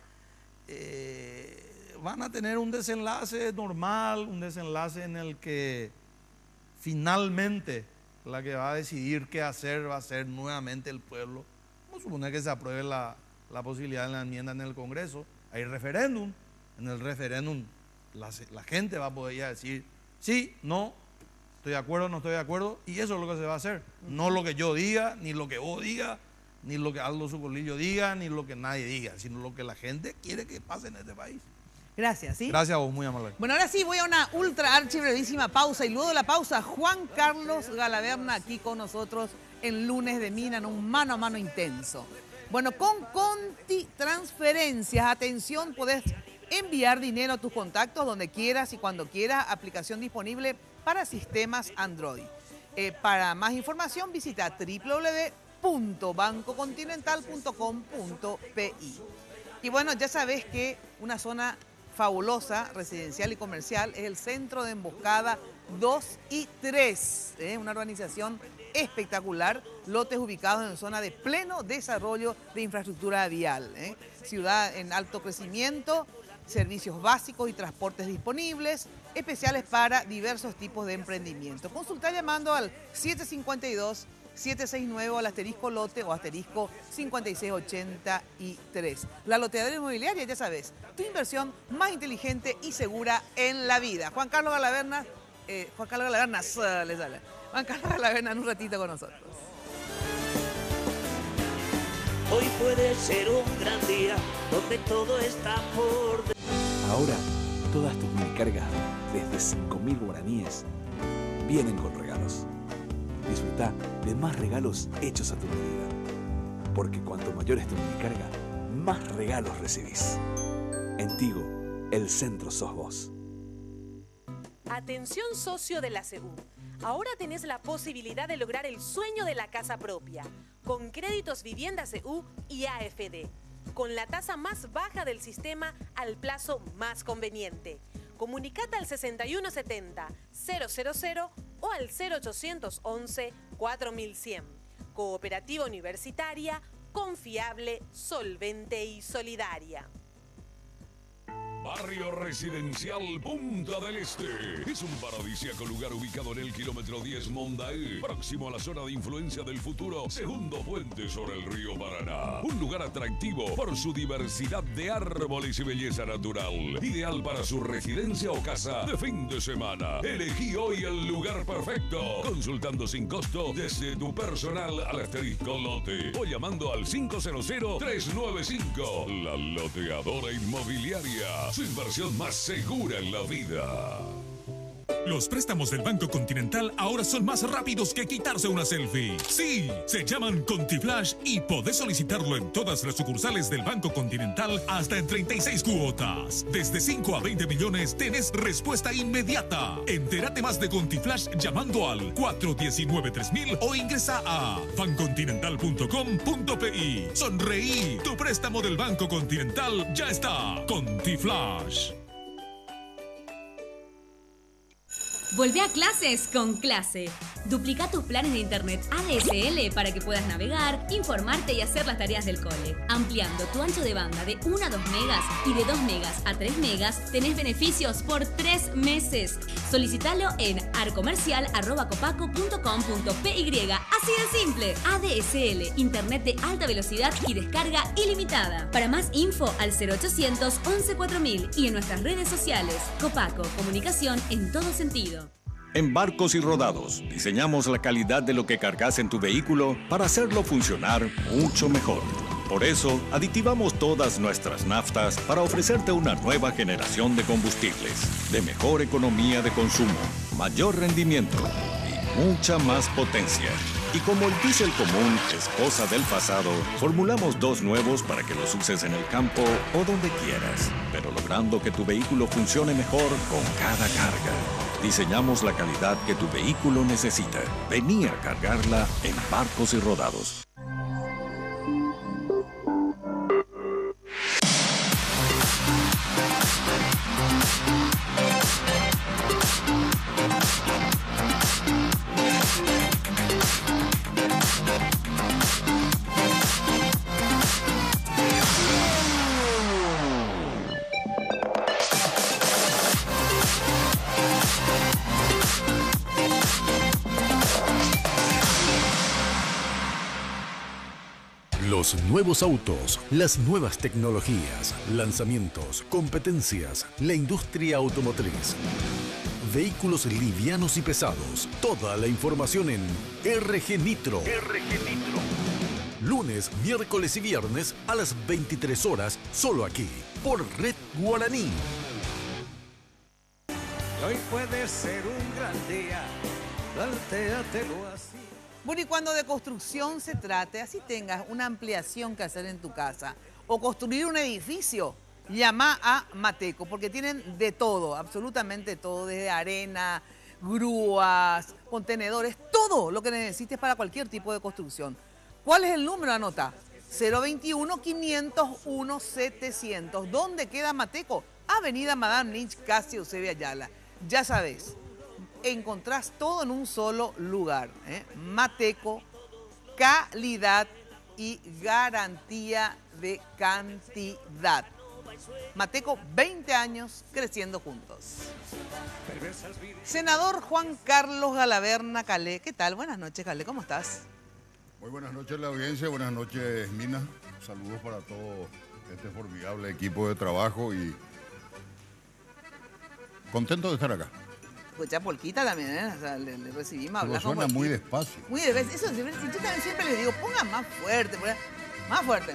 eh, van a tener un desenlace normal, un desenlace en el que finalmente la que va a decidir qué hacer va a ser nuevamente el pueblo. Vamos a suponer que se apruebe la, la posibilidad de la enmienda en el Congreso. Hay referéndum. En el referéndum la, la gente va a poder ya decir sí, no, estoy de acuerdo, no estoy de acuerdo. Y eso es lo que se va a hacer. No lo que yo diga, ni lo que vos digas, ni lo que Aldo Sucolillo diga, ni lo que nadie diga, sino lo que la gente quiere que pase en este país. Gracias, ¿sí? Gracias a vos, muy amable. Bueno, ahora sí voy a una ultra archi brevísima pausa y luego de la pausa, Juan Carlos Galaverna aquí con nosotros en lunes de Mina en un mano a mano intenso. Bueno, con Conti Transferencias, atención, podés enviar dinero a tus contactos donde quieras y cuando quieras, aplicación disponible para sistemas Android. Eh, para más información visita www.bancocontinental.com.pi. Y bueno, ya sabes que una zona fabulosa, residencial y comercial, es el centro de emboscada 2 y 3, ¿eh? una organización espectacular, lotes ubicados en zona de pleno desarrollo de infraestructura vial, ¿eh? ciudad en alto crecimiento, servicios básicos y transportes disponibles, especiales para diversos tipos de emprendimiento. Consulta llamando al 752 769 al asterisco lote o asterisco 5683. La loteadora inmobiliaria, ya sabes, tu inversión más inteligente y segura en la vida. Juan Carlos Galaverna, eh, Juan Carlos Galaverna, le sale. Juan Carlos Galaverna en un ratito con nosotros. Hoy puede ser un gran día donde todo está por Ahora, todas tus minicargas, desde 5.000 guaraníes, vienen con regalos. Disfruta de más regalos hechos a tu medida. Porque cuanto mayor es tu minicarga, más regalos recibís. En Tigo, el centro sos vos. Atención socio de la SEU. Ahora tenés la posibilidad de lograr el sueño de la casa propia, con créditos vivienda CU y AFD, con la tasa más baja del sistema al plazo más conveniente. Comunicate al 6170 000 o al 0811 4100. Cooperativa Universitaria, confiable, solvente y solidaria. Barrio Residencial Punta del Este. Es un paradisíaco lugar ubicado en el kilómetro 10 Mondae, próximo a la zona de influencia del futuro, segundo puente sobre el río Paraná. Un lugar atractivo por su diversidad de árboles y belleza natural. Ideal para su residencia o casa de fin de semana. Elegí hoy el lugar perfecto. Consultando sin costo desde tu personal al asterisco lote o llamando al 500-395. La loteadora inmobiliaria. Su inversión más segura en la vida. Los préstamos del Banco Continental ahora son más rápidos que quitarse una selfie. Sí, se llaman ContiFlash y podés solicitarlo en todas las sucursales del Banco Continental hasta en 36 cuotas. Desde 5 a 20 millones tenés respuesta inmediata. Entérate más de ContiFlash llamando al 419-3000 o ingresa a bancontinental.com.pi. Sonreí, tu préstamo del Banco Continental ya está. ContiFlash. Volvé a clases con clase. Duplica tus planes de internet ADSL para que puedas navegar, informarte y hacer las tareas del cole. Ampliando tu ancho de banda de 1 a 2 megas y de 2 megas a 3 megas, tenés beneficios por 3 meses. Solicitalo en arcomercial.copaco.com.py. Así de simple. ADSL, internet de alta velocidad y descarga ilimitada. Para más info al 0800 11 4000 y en nuestras redes sociales. Copaco, comunicación en todo sentido. En Barcos y Rodados diseñamos la calidad de lo que cargas en tu vehículo para hacerlo funcionar mucho mejor. Por eso, aditivamos todas nuestras naftas para ofrecerte una nueva generación de combustibles, de mejor economía de consumo, mayor rendimiento y mucha más potencia. Y como el diésel común es cosa del pasado, formulamos dos nuevos para que los uses en el campo o donde quieras, pero logrando que tu vehículo funcione mejor con cada carga. Diseñamos la calidad que tu vehículo necesita. Vení a cargarla en Barcos y Rodados. Los nuevos autos, las nuevas tecnologías, lanzamientos, competencias, la industria automotriz. Vehículos livianos y pesados. Toda la información en RG Nitro. Lunes, miércoles y viernes a las 23 horas, solo aquí, por Red Guaraní. Hoy puede ser un gran día, plantéatelo así. Bueno, y cuando de construcción se trate, así tengas una ampliación que hacer en tu casa o construir un edificio, llama a Mateco, porque tienen de todo, absolutamente todo, desde arena, grúas, contenedores, todo lo que necesites para cualquier tipo de construcción. ¿Cuál es el número? Anota. 021-501-700. ¿Dónde queda Mateco? Avenida Madame Lynch, casi Eusebia Ayala. Ya sabes, encontrás todo en un solo lugar. ¿eh? Mateco, calidad y garantía de cantidad. Mateco, 20 años creciendo juntos. Senador Juan Carlos Galaverna Calé, ¿qué tal? Buenas noches, Calé, ¿cómo estás? Muy buenas noches la audiencia, buenas noches Mina. Saludos para todo este formidable equipo de trabajo y contento de estar acá. Escucha Polquita también, ¿eh? O sea, le, le recibimos Pero hablar suena muy despacio. Muy despacio. Eso siempre, yo también siempre le digo, ponga más fuerte, ponga más fuerte.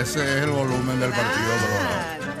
Ese es el volumen del partido. Colorado.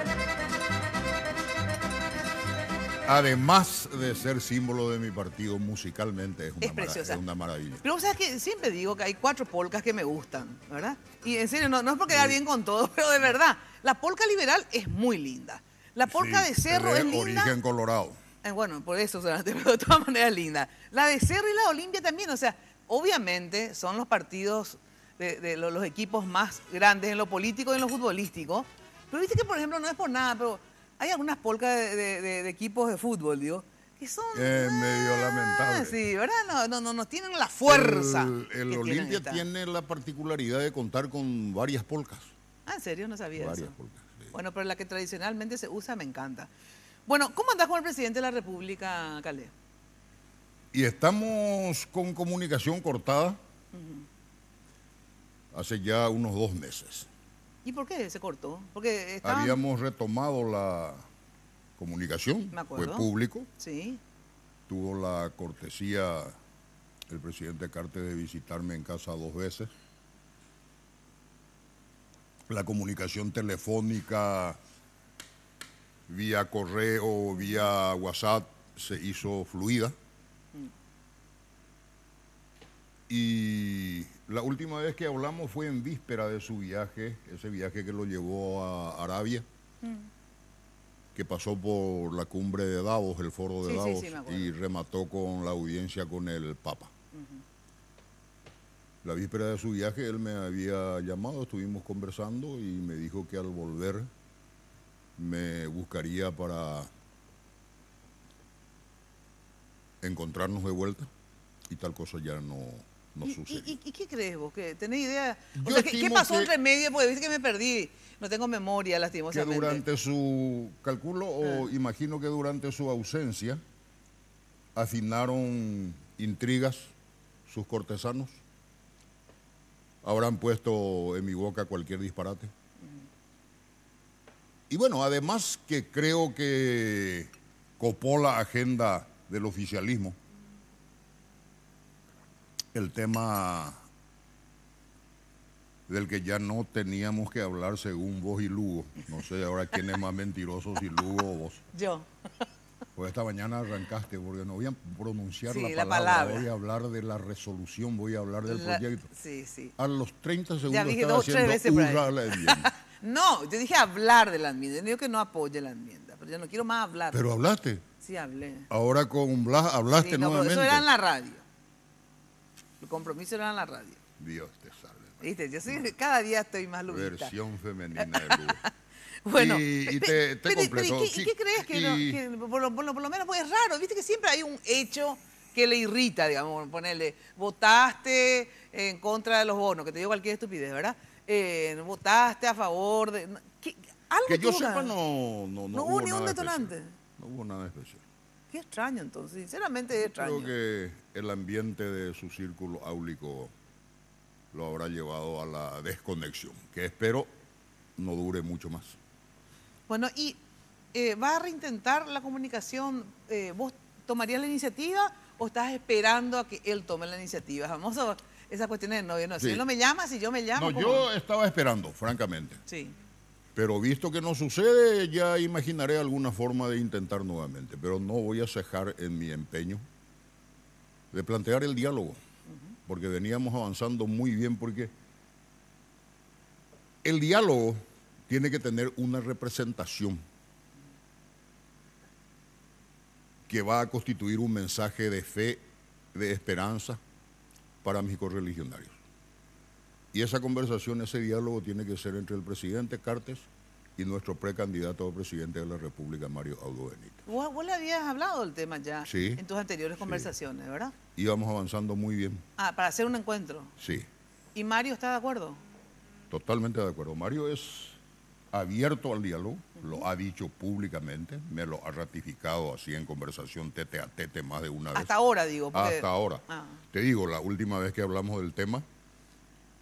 Además de ser símbolo de mi partido musicalmente, es una, Es mara- preciosa. es una maravilla. Pero vos sabés que siempre digo que hay cuatro polcas que me gustan, ¿verdad? Y en serio, no, no es por quedar bien con todos, pero de verdad, la polca liberal es muy linda. La polca Sí, de cerro de es linda. origen colorado. Eh, bueno, por eso, pero de todas maneras linda. La de Cerro y la de Olimpia también, o sea, obviamente son los partidos de, de lo- los equipos más grandes en lo político y en lo futbolístico. Pero viste que, por ejemplo, no es por nada, pero hay algunas polcas de, de- de- de equipos de fútbol, digo, que son... Es medio Ah, lamentable. sí, ¿verdad? No, no, no, no tienen la fuerza. El, el que tienen Olimpia tiene la particularidad de contar con varias polcas. Ah, ¿en serio? No sabía Varias eso. polcas. Bueno, pero la que tradicionalmente se usa me encanta. Bueno, ¿cómo andás con el presidente de la República, Calé? Y estamos con comunicación cortada hace ya unos dos meses. ¿Y por qué se cortó? Porque estaban... Habíamos retomado la comunicación, Me fue público, Sí. tuvo la cortesía el presidente Cartes de visitarme en casa dos veces. La comunicación telefónica vía correo, vía WhatsApp se hizo fluida. Y la última vez que hablamos fue en víspera de su viaje, ese viaje que lo llevó a Arabia, que pasó por la cumbre de Davos, el foro de Sí, Davos, sí, y remató con la audiencia con el Papa. La víspera de su viaje él me había llamado, estuvimos conversando y me dijo que al volver me buscaría para encontrarnos de vuelta y tal cosa ya no, no ¿Y, sucede. y- y qué crees vos? ¿Qué, ¿Tenés idea? O Yo sea, ¿qué, pasó entre medio? Porque viste que me perdí. No tengo memoria, que lastimosamente. durante su, calculo Ah. o imagino que durante su ausencia afinaron intrigas sus cortesanos, habrán puesto en mi boca cualquier disparate. Y bueno, además que creo que copó la agenda del oficialismo el tema del que ya no teníamos que hablar según vos y Lugo. No sé ahora quién es más mentiroso, si Lugo o vos. Yo. Pues esta mañana arrancaste porque no voy a pronunciar Sí, la, la palabra, palabra. voy a hablar de la resolución, voy a hablar del La- proyecto. Sí, sí. A los 30 segundos Ya dije estaba dos, tres haciendo veces No, yo dije hablar de la enmienda. No digo que no apoye la enmienda, pero yo no quiero más hablar. Pero hablaste. Sí, hablé. Ahora con Blas hablaste Sí, no, pero nuevamente. eso era en la radio. El compromiso era en la radio. Dios te salve. ¿Viste? Yo soy, cada día estoy más lubita. Versión femenina de Lugo. Bueno, y, te, te pero-. ¿y qué, Sí, y qué crees que, no- y- que por, lo, por lo- por lo menos pues es raro? Viste que siempre hay un hecho que le irrita, digamos, ponerle, votaste en contra de los bonos, que te digo cualquier estupidez, ¿verdad? Eh, votaste a favor de... ¿qué- algo que yo sepa no, no, no, No hubo ni un especial. detonante. No hubo nada especial. Qué extraño entonces, sinceramente es extraño. Creo que el ambiente de su círculo áulico lo habrá llevado a la desconexión, que espero no dure mucho más. Bueno, y eh, ¿vas a reintentar la comunicación? Eh, ¿Vos tomarías la iniciativa o estás esperando a que él tome la iniciativa? Famoso esa cuestión de novio, no, si él no me llama, si yo me llamo. No, ¿cómo? yo estaba esperando, francamente. Sí. Pero visto que no sucede, ya imaginaré alguna forma de intentar nuevamente. Pero no voy a cejar en mi empeño de plantear el diálogo, porque veníamos avanzando muy bien, porque el diálogo tiene que tener una representación que va a constituir un mensaje de fe, de esperanza para mis correligionarios. Y esa conversación, ese diálogo tiene que ser entre el presidente Cartes y nuestro precandidato a presidente de la República, Mario Audo Benítez. Vos, vos le habías hablado del tema ya Sí, en tus anteriores conversaciones, ¿verdad? Íbamos avanzando muy bien, Ah, para hacer un encuentro. sí, ¿Y Mario está de acuerdo? totalmente de acuerdo. Mario es abierto al diálogo, lo ha dicho públicamente, me lo ha ratificado así en conversación tete a tete más de una vez. Hasta ahora, digo. porque- Hasta ahora. Ah, Te digo, la última vez que hablamos del tema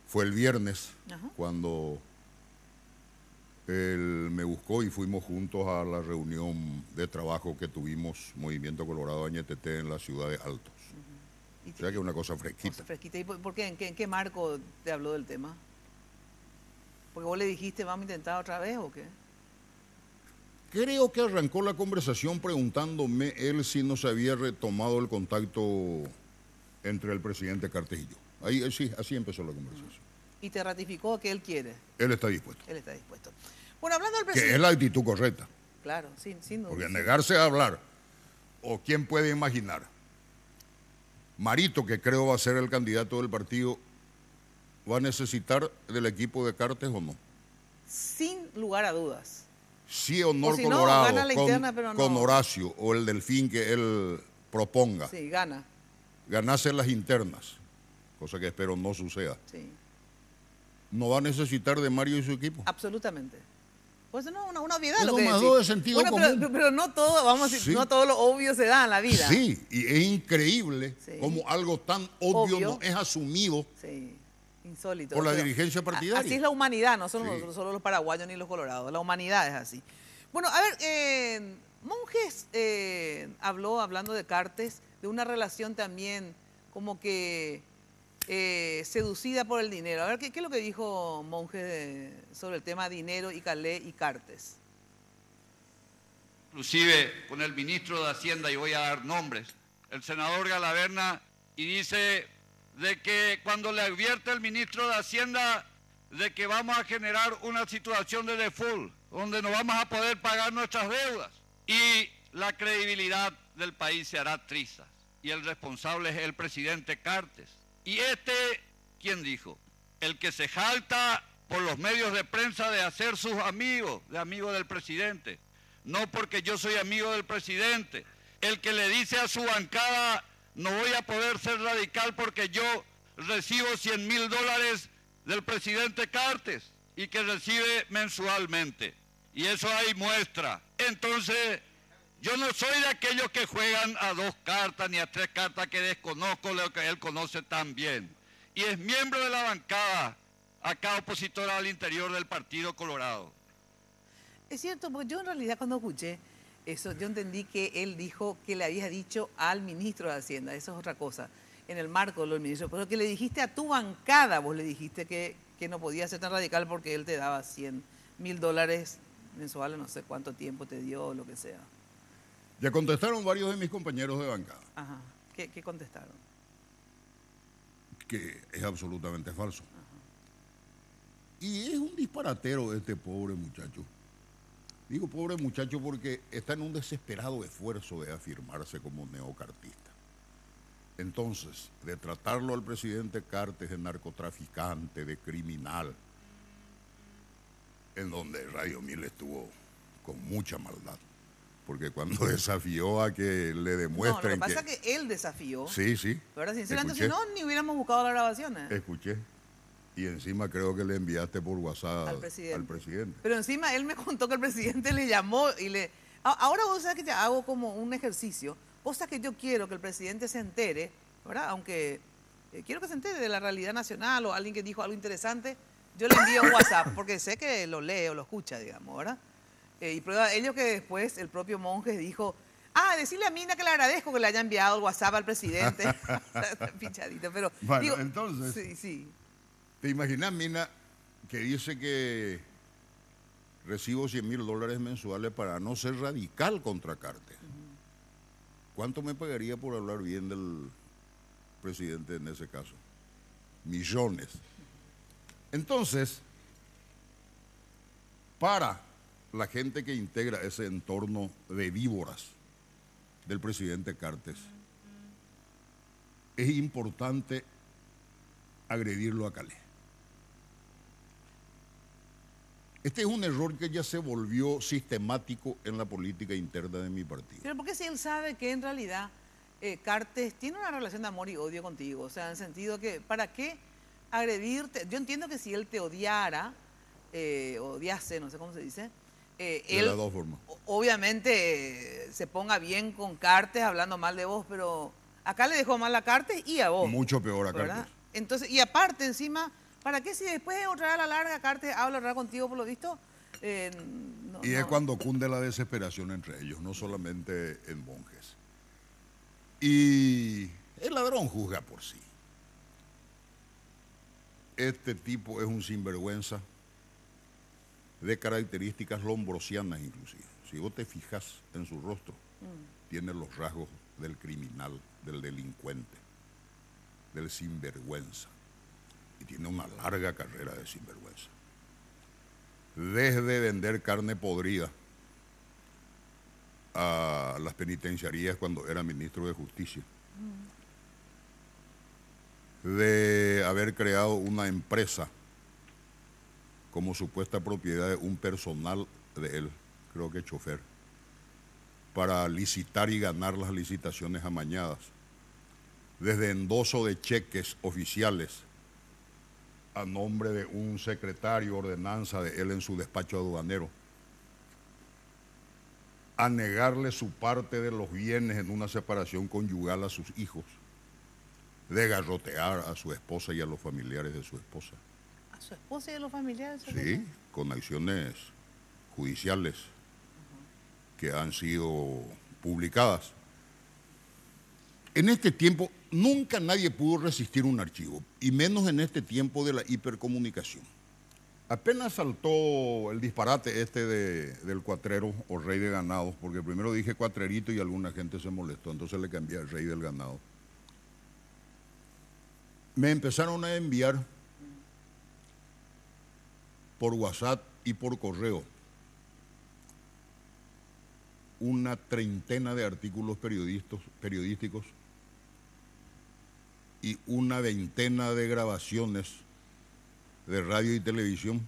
fue el viernes, Ajá. cuando él me buscó y fuimos juntos a la reunión de trabajo que tuvimos Movimiento Colorado Añetete en la ciudad de Altos. O sea que es una cosa fresquita. fresquita. ¿Y por, por qué? ¿En, qué? en qué marco te habló del tema? Porque vos le dijiste, vamos a intentar otra vez o qué? Creo que arrancó la conversación preguntándome él si no se había retomado el contacto entre el presidente Cartes y yo. Ahí, sí, así empezó la conversación. Y te ratificó que él quiere. Él está dispuesto. Él está dispuesto. Bueno, hablando del Que presidente. es la actitud correcta. Claro, sin, sin duda. Porque negarse a hablar, o quién puede imaginar, Marito, que creo va a ser el candidato del partido, ¿va a necesitar del equipo de Cartes o no? Sin lugar a dudas. Sí o no O el si no, Colorado, gana con, interna, no. con Horacio, o el Delfín que él proponga, Sí, gana. ganase las internas, cosa que espero no suceda. Sí, ¿No va a necesitar de Mario y su equipo? absolutamente. Pues no, una, una obviedad Es lo que más de sentido bueno, pero- común. Pero, no todo, vamos a decir, Sí. no todo lo obvio se da en la vida. Sí, y es increíble Sí. como algo tan obvio, Obvio. no es asumido Sí, insólito. por la Pero dirigencia partidaria. Así es la humanidad, no solo, Sí. nosotros, solo los paraguayos ni los colorados. La humanidad es así. Bueno, a ver, eh, Monjes eh, habló, hablando de Cartes, de una relación también como que eh, seducida por el dinero. A ver, ¿qué, qué es lo que dijo Monjes de- sobre el tema dinero y Calé y Cartes? inclusive con el ministro de Hacienda, y voy a dar nombres, el senador Galaverna, y dice de que cuando le advierte el ministro de Hacienda de que vamos a generar una situación de default, donde no vamos a poder pagar nuestras deudas, y la credibilidad del país se hará trizas, y el responsable es el presidente Cartes. Y este, ¿quién dijo? El que se jalta por los medios de prensa de hacer sus amigos, de amigos del presidente no porque yo soy amigo del presidente, el que le dice a su bancada, no voy a poder ser radical porque yo recibo 100 mil dólares del presidente Cartes y que recibe mensualmente. Y eso hay muestra. Entonces, yo no soy de aquellos que juegan a dos cartas ni a tres cartas que desconozco lo que él conoce tan bien. Y es miembro de la bancada acá opositora al interior del Partido Colorado. Es cierto, porque yo en realidad cuando escuché eso, yo entendí que él dijo que le había dicho al ministro de Hacienda, eso es otra cosa, en el marco de los ministros, pero que le dijiste a tu bancada, vos le dijiste que, que no podía ser tan radical porque él te daba 100 mil dólares mensuales, no sé cuánto tiempo te dio o lo que sea. Ya contestaron varios de mis compañeros de bancada. Ajá. ¿Qué, qué contestaron? Que es absolutamente falso. Y es un disparatero este pobre muchacho. Digo pobre muchacho porque está en un desesperado esfuerzo de afirmarse como neocartista. Entonces, de tratarlo al presidente Cartes de narcotraficante, de criminal, en donde Radio Mil estuvo con mucha maldad. Porque cuando desafió a que le No, lo que demuestren pasa es que él desafió. Sí, sí. ¿Verdad? Sinceramente, si no, ni hubiéramos buscado las grabaciones. Escuché. Y encima creo que le enviaste por WhatsApp Al presidente. al presidente. Pero encima él me contó que el presidente le llamó y le... Ahora vos sabés que te hago como un ejercicio, cosa que yo quiero que el presidente se entere, ¿verdad? Aunque eh, quiero que se entere de la realidad nacional o alguien que dijo algo interesante, yo le envío un WhatsApp, porque sé que lo lee o lo escucha, digamos, ¿verdad? Eh, y prueba ello que después el propio monje dijo, ah, decirle a Mina que le agradezco que le haya enviado el WhatsApp al presidente. Pinchadito, pero... Bueno, digo, entonces- Sí, sí. ¿Te Mina, que dice que recibo 100 mil dólares mensuales para no ser radical contra Cartes? ¿Cuánto me pagaría por hablar bien del presidente en ese caso? Millones. Entonces, para la gente que integra ese entorno de víboras del presidente Cartes, es importante agredirlo a Calais. Este es un error que ya se volvió sistemático en la política interna de mi partido. Pero porque si él sabe que en realidad eh, Cartes tiene una relación de amor y odio contigo, o sea, en el sentido que, ¿para qué agredirte? Yo entiendo que si él te odiara, eh, odiase, no sé cómo se dice, eh, De él las dos formas. o- obviamente se ponga bien con Cartes hablando mal de vos, pero acá le dejó mal a Cartes y a vos. Mucho peor a ¿verdad? Cartes. Entonces, y aparte, encima, ¿para qué si después de otra a la larga Cartes habla raro contigo por lo visto? Eh, no- Y es no. cuando cunde la desesperación entre ellos, no solamente en monjes. Y el ladrón juzga por sí. Este tipo es un sinvergüenza de características lombrosianas inclusive. Si vos te fijas en su rostro, tiene los rasgos del criminal, del delincuente, del sinvergüenza. Y tiene una larga carrera de sinvergüenza. Desde vender carne podrida a las penitenciarías cuando era ministro de Justicia, de haber creado una empresa como supuesta propiedad de un personal de él, creo que chofer, para licitar y ganar las licitaciones amañadas, desde endoso de cheques oficiales a nombre de un secretario ordenanza de él en su despacho aduanero, a negarle su parte de los bienes en una separación conyugal a sus hijos, de garrotear a su esposa y a los familiares de su esposa. A su esposa y a los familiares. Sí, con acciones judiciales que han sido publicadas. En este tiempo nunca nadie pudo resistir un archivo, y menos en este tiempo de la hipercomunicación. Apenas saltó el disparate este de- del cuatrero o rey de ganados, porque primero dije cuatrerito y alguna gente se molestó, entonces le cambié al rey del ganado. Me empezaron a enviar por WhatsApp y por correo una treintena de artículos periodísticos y una veintena de grabaciones de radio y televisión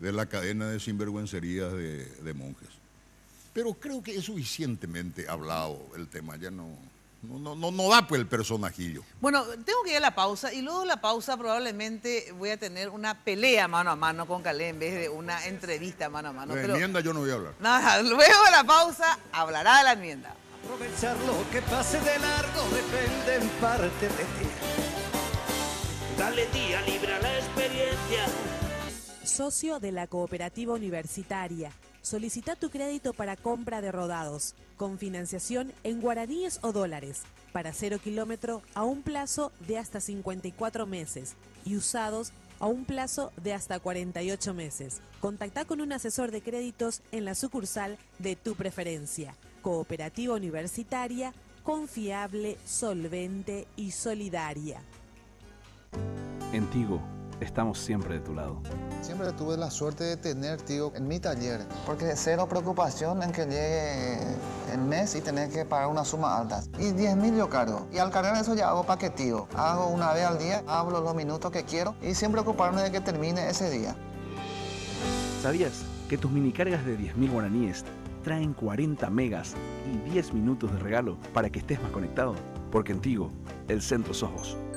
de la cadena de sinvergüencerías de, de monjes. Pero creo que es suficientemente hablado el tema, ya no, no, no, no, no da pues el personajillo. Bueno, tengo que ir a la pausa y luego de la pausa probablemente voy a tener una pelea mano a mano con Calé en vez de una entrevista mano a mano. De Pero enmienda yo no voy a hablar. nada, luego de la pausa hablará de la enmienda. Aprovechar lo que pase de largo depende en parte de ti. Dale día libre a la experiencia. Socio de la Cooperativa Universitaria. Solicita tu crédito para compra de rodados, con financiación en guaraníes o dólares, para cero kilómetro a un plazo de hasta 54 meses y usados a un plazo de hasta 48 meses. Contacta con un asesor de créditos en la sucursal de tu preferencia. Cooperativa Universitaria, confiable, solvente y solidaria. En Tigo, estamos siempre de tu lado. Siempre tuve la suerte de tener, tío, en mi taller. Porque cero preocupación en que llegue el mes y tener que pagar una suma alta. Y 10 mil yo cargo. Y al cargar eso ya hago paquetío. Hago una vez al día, hablo los minutos que quiero y sin preocuparme de que termine ese día. ¿Sabías que tus minicargas de 10.000 guaraníes traen 40 megas y 10 minutos de regalo para que estés más conectado? Porque en Tigo, el centro sos vos.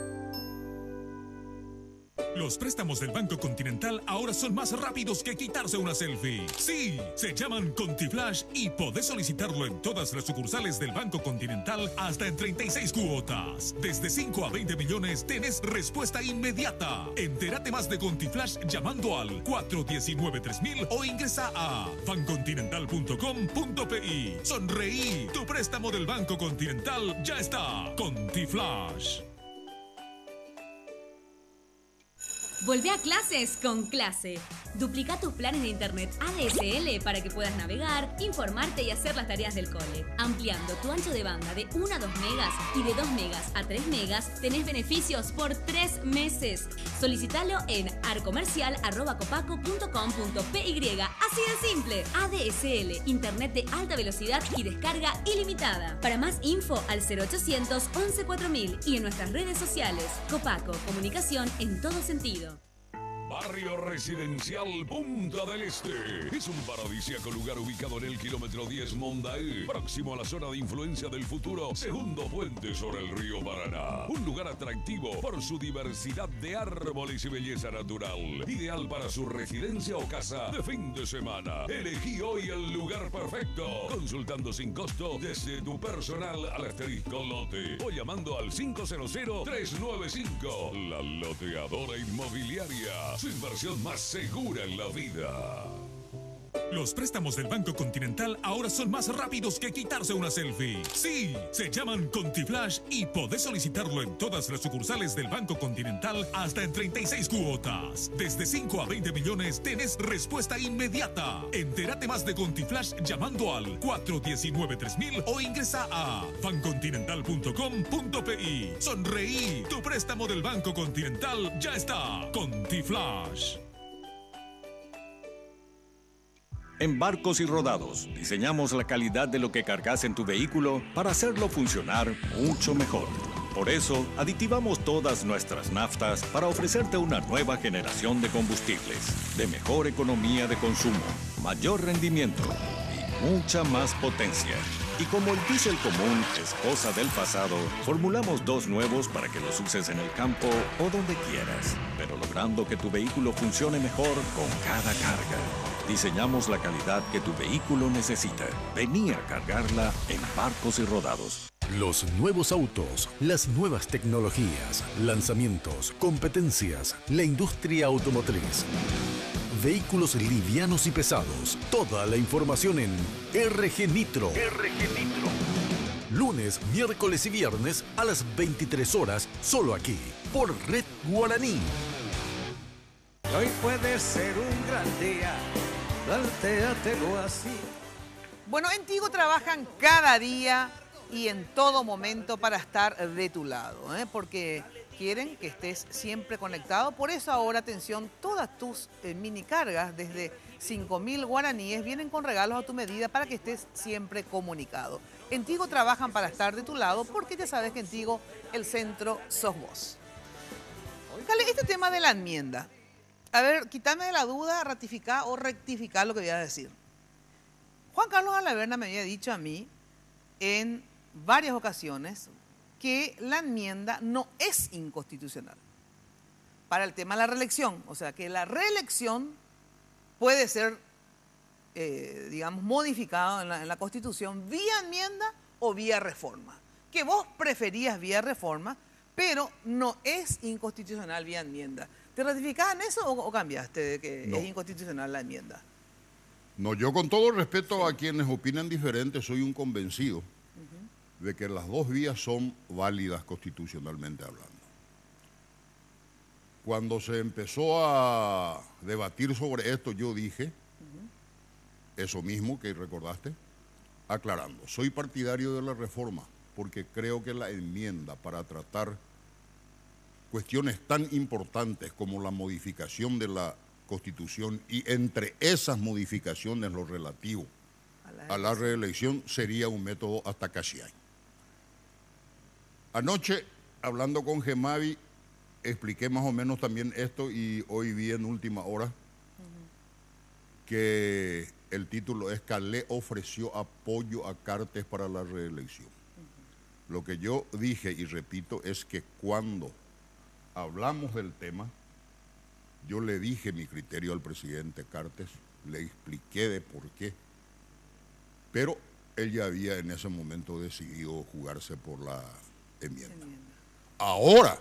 Los préstamos del Banco Continental ahora son más rápidos que quitarse una selfie. Sí, se llaman ContiFlash y podés solicitarlo en todas las sucursales del Banco Continental hasta en 36 cuotas. Desde 5 a 20 millones tenés respuesta inmediata. Entérate más de ContiFlash llamando al 419-3000 o ingresa a bancontinental.com.pi. Sonreí, tu préstamo del Banco Continental ya está. ContiFlash. Volvé a clases con clase. Duplica tus planes de internet ADSL para que puedas navegar, informarte y hacer las tareas del cole. Ampliando tu ancho de banda de 1 a 2 megas y de 2 megas a 3 megas, tenés beneficios por 3 meses. Solicitalo en arcomercial.copaco.com.py. Así de simple. ADSL, internet de alta velocidad y descarga ilimitada. Para más info al 0800 11 4000 y en nuestras redes sociales. Copaco, comunicación en todo sentido. Barrio Residencial Punta del Este. Es un paradisíaco lugar ubicado en el kilómetro 10 Mondae, próximo a la zona de influencia del futuro, segundo puente sobre el río Paraná. Un lugar atractivo por su diversidad de árboles y belleza natural. Ideal para su residencia o casa de fin de semana. Elegí hoy el lugar perfecto. Consultando sin costo desde tu personal al asterisco lote o llamando al 500-395. La loteadora inmobiliaria. Su inversión más segura en la vida. Los préstamos del Banco Continental ahora son más rápidos que quitarse una selfie. Sí, se llaman ContiFlash y podés solicitarlo en todas las sucursales del Banco Continental hasta en 36 cuotas. Desde 5 a 20 millones tenés respuesta inmediata. Entérate más de ContiFlash llamando al 419-3000 o ingresa a bancontinental.com.pi. Sonreí, tu préstamo del Banco Continental ya está. ContiFlash. En Barcos y Rodados diseñamos la calidad de lo que cargas en tu vehículo para hacerlo funcionar mucho mejor. Por eso, aditivamos todas nuestras naftas para ofrecerte una nueva generación de combustibles, de mejor economía de consumo, mayor rendimiento y mucha más potencia. Y como el diésel común es cosa del pasado, formulamos dos nuevos para que los uses en el campo o donde quieras, pero logrando que tu vehículo funcione mejor con cada carga. Diseñamos la calidad que tu vehículo necesita. Vení a cargarla en Barcos y Rodados. Los nuevos autos, las nuevas tecnologías, lanzamientos, competencias, la industria automotriz. Vehículos livianos y pesados. Toda la información en RG Nitro. RG Nitro. Lunes, miércoles y viernes a las 23 horas, solo aquí, por Red Guaraní. Hoy puede ser un gran día, plantéatelo así. Bueno, en Tigo trabajan cada día y en todo momento para estar de tu lado, ¿eh? porque quieren que estés siempre conectado. Por eso ahora, atención, todas tus eh, mini cargas desde 5.000 guaraníes vienen con regalos a tu medida para que estés siempre comunicado. En Tigo trabajan para estar de tu lado porque ya sabes que en Tigo el centro sos vos. Cale, este tema de la enmienda. A ver, quítame de la duda, ratificar o rectificar lo que voy a decir. Juan Carlos Alaverna me había dicho a mí en varias ocasiones que la enmienda no es inconstitucional para el tema de la reelección. O sea, que la reelección puede ser, eh, digamos, modificada en la Constitución vía enmienda o vía reforma. Que vos preferías vía reforma, pero no es inconstitucional vía enmienda. ¿Te ratificás en eso o, o cambiaste de que No. es inconstitucional la enmienda? No, yo con todo respeto a quienes opinan diferente, soy un convencido de que las dos vías son válidas constitucionalmente hablando. Cuando se empezó a debatir sobre esto, yo dije eso mismo que recordaste, aclarando, soy partidario de la reforma porque creo que la enmienda para tratar cuestiones tan importantes como la modificación de la Constitución y entre esas modificaciones lo relativo a la reelección sería un método hasta casi año. Anoche, hablando con Gemavi, expliqué más o menos también esto y hoy vi en última hora que el título es Calé ofreció apoyo a Cartes para la reelección. Lo que yo dije y repito es que cuando hablamos del tema, yo le dije mi criterio al presidente Cartes, le expliqué de por qué, pero él ya había en ese momento decidido jugarse por la enmienda. Ahora,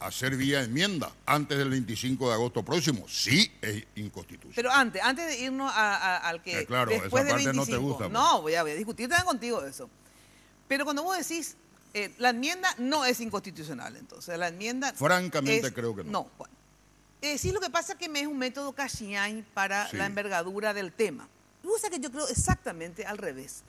hacer vía enmienda antes del 25 de agosto próximo, sí es inconstitucional. Pero antes, antes de irnos a- a- al que Eh, claro, esa después del parte no 25, te gusta, pues. no, voy a, voy a discutir también contigo eso. Pero cuando vos decís, eh, la enmienda no es inconstitucional, entonces la enmienda... Francamente es- creo que no. No, bueno. Eh, sí, lo que pasa es que me es un método Cashiay para Sí. la envergadura del tema. Sabés que yo creo exactamente al revés.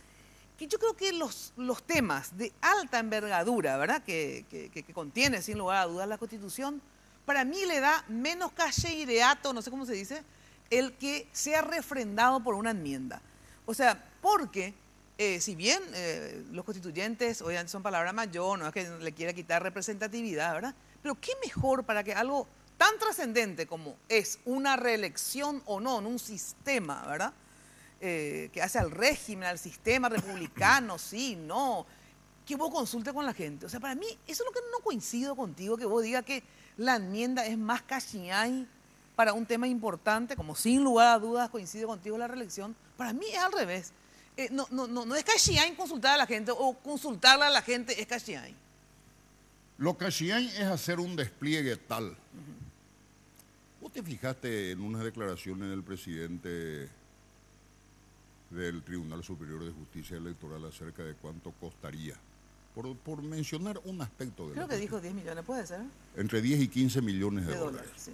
Que yo creo que los, los temas de alta envergadura, ¿verdad? Que, que- contiene sin lugar a dudas la Constitución, para mí le da menos cacheireato, no sé cómo se dice, el que sea refrendado por una enmienda. O sea, porque eh, si bien eh, los constituyentes, obviamente son palabra mayor, no es que le quiera quitar representatividad, ¿verdad? Pero qué mejor para que algo tan trascendente como es una reelección o no en un sistema, ¿verdad? Eh, que hace al régimen, al sistema republicano, sí, no, que vos consulte con la gente. O sea, para mí, eso es lo que no coincido contigo, que vos digas que la enmienda es más cachiñay para un tema importante, como sin lugar a dudas coincido contigo la reelección. Para mí es al revés. Eh, no, no, no, no es cachiñay consultar a la gente o consultarle a la gente es cachiñay. Lo hacían es hacer un despliegue tal. ¿Vos te fijaste en unas declaraciones del presidente del Tribunal Superior de Justicia Electoral acerca de cuánto costaría? Por, por mencionar un aspecto de Creo que dijo 10 millones, ¿puede ser? entre 10 y 15 millones de, De dólares. dólares, sí.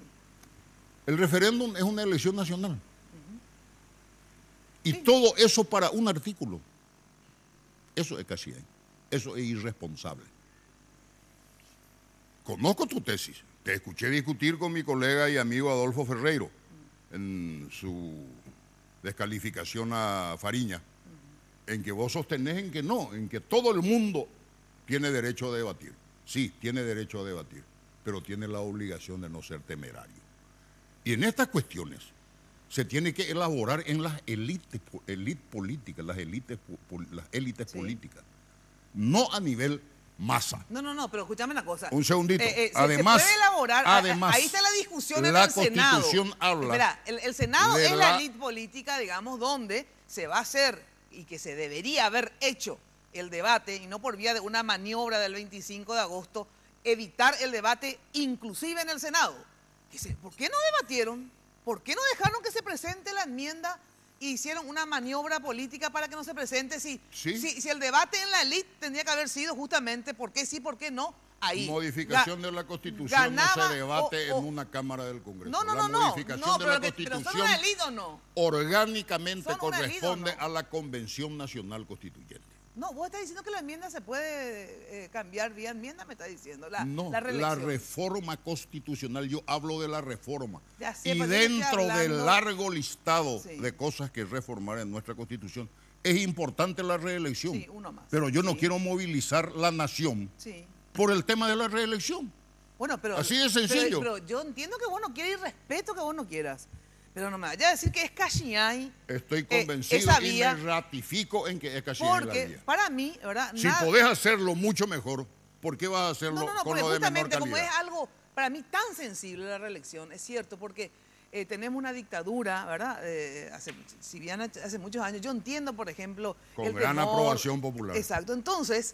El referéndum es una elección nacional. Y todo eso para un artículo. Eso es casi Eso es irresponsable. Conozco tu tesis. Te escuché discutir con mi colega y amigo Adolfo Ferreiro en su descalificación a Fariña, en que vos sostenés en que no, en que todo el mundo tiene derecho a debatir. Sí, tiene derecho a debatir, pero tiene la obligación de no ser temerario. Y en estas cuestiones se tiene que elaborar en las élites élite políticas, las élites, las élites políticas, no a nivel masa. No, no, no, pero escúchame una cosa. Un segundito. Eh, eh, se- Además- se puede elaborar, además, ahí está la discusión en la el Senado. Constitución habla Espera, el, el Senado es la la- élite política, digamos, donde se va a hacer y que se debería haber hecho el debate, y no por vía de una maniobra del 25 de agosto, evitar el debate inclusive en el Senado. ¿Por qué no debatieron? ¿Por qué no dejaron que se presente la enmienda y hicieron una maniobra política para que no se presente? Si, Sí. si, si el debate en la élite tendría que haber sido justamente por qué sí, por qué no, ahí. Modificación de la Constitución ganaba no se debate o- o- en una Cámara del Congreso. No, no, la no, no. modificación no, de pero, la que- pero Constitución son una élite o no. orgánicamente ¿Son una élite o corresponde no? a la Convención Nacional Constituyente. No, vos estás diciendo que la enmienda se puede eh, cambiar vía enmienda, me estás diciendo. La, no, la reforma constitucional, yo hablo de la reforma. Ya y dentro del largo listado Sí. de cosas que reformar en nuestra constitución, es importante la reelección. Sí, uno más. Pero yo no quiero movilizar la nación por el tema de la reelección. Bueno, pero. Así de pero- sencillo. Pero, yo entiendo que vos no quieres y respeto que vos no quieras. Pero no me vaya a decir que es Cachiñay. Estoy eh, convencido y me ratifico en que es Cachiñay la Porque vía. para mí, ¿verdad? Si Nada- podés hacerlo mucho mejor, ¿por qué vas a hacerlo No, no, no, con lo de menor justamente como calidad? es algo para mí tan sensible la reelección, es cierto, porque eh, tenemos una dictadura, ¿verdad? Eh, hace, si bien hace muchos años, yo entiendo, por ejemplo... Con el gran temor- aprobación popular. Exacto, entonces,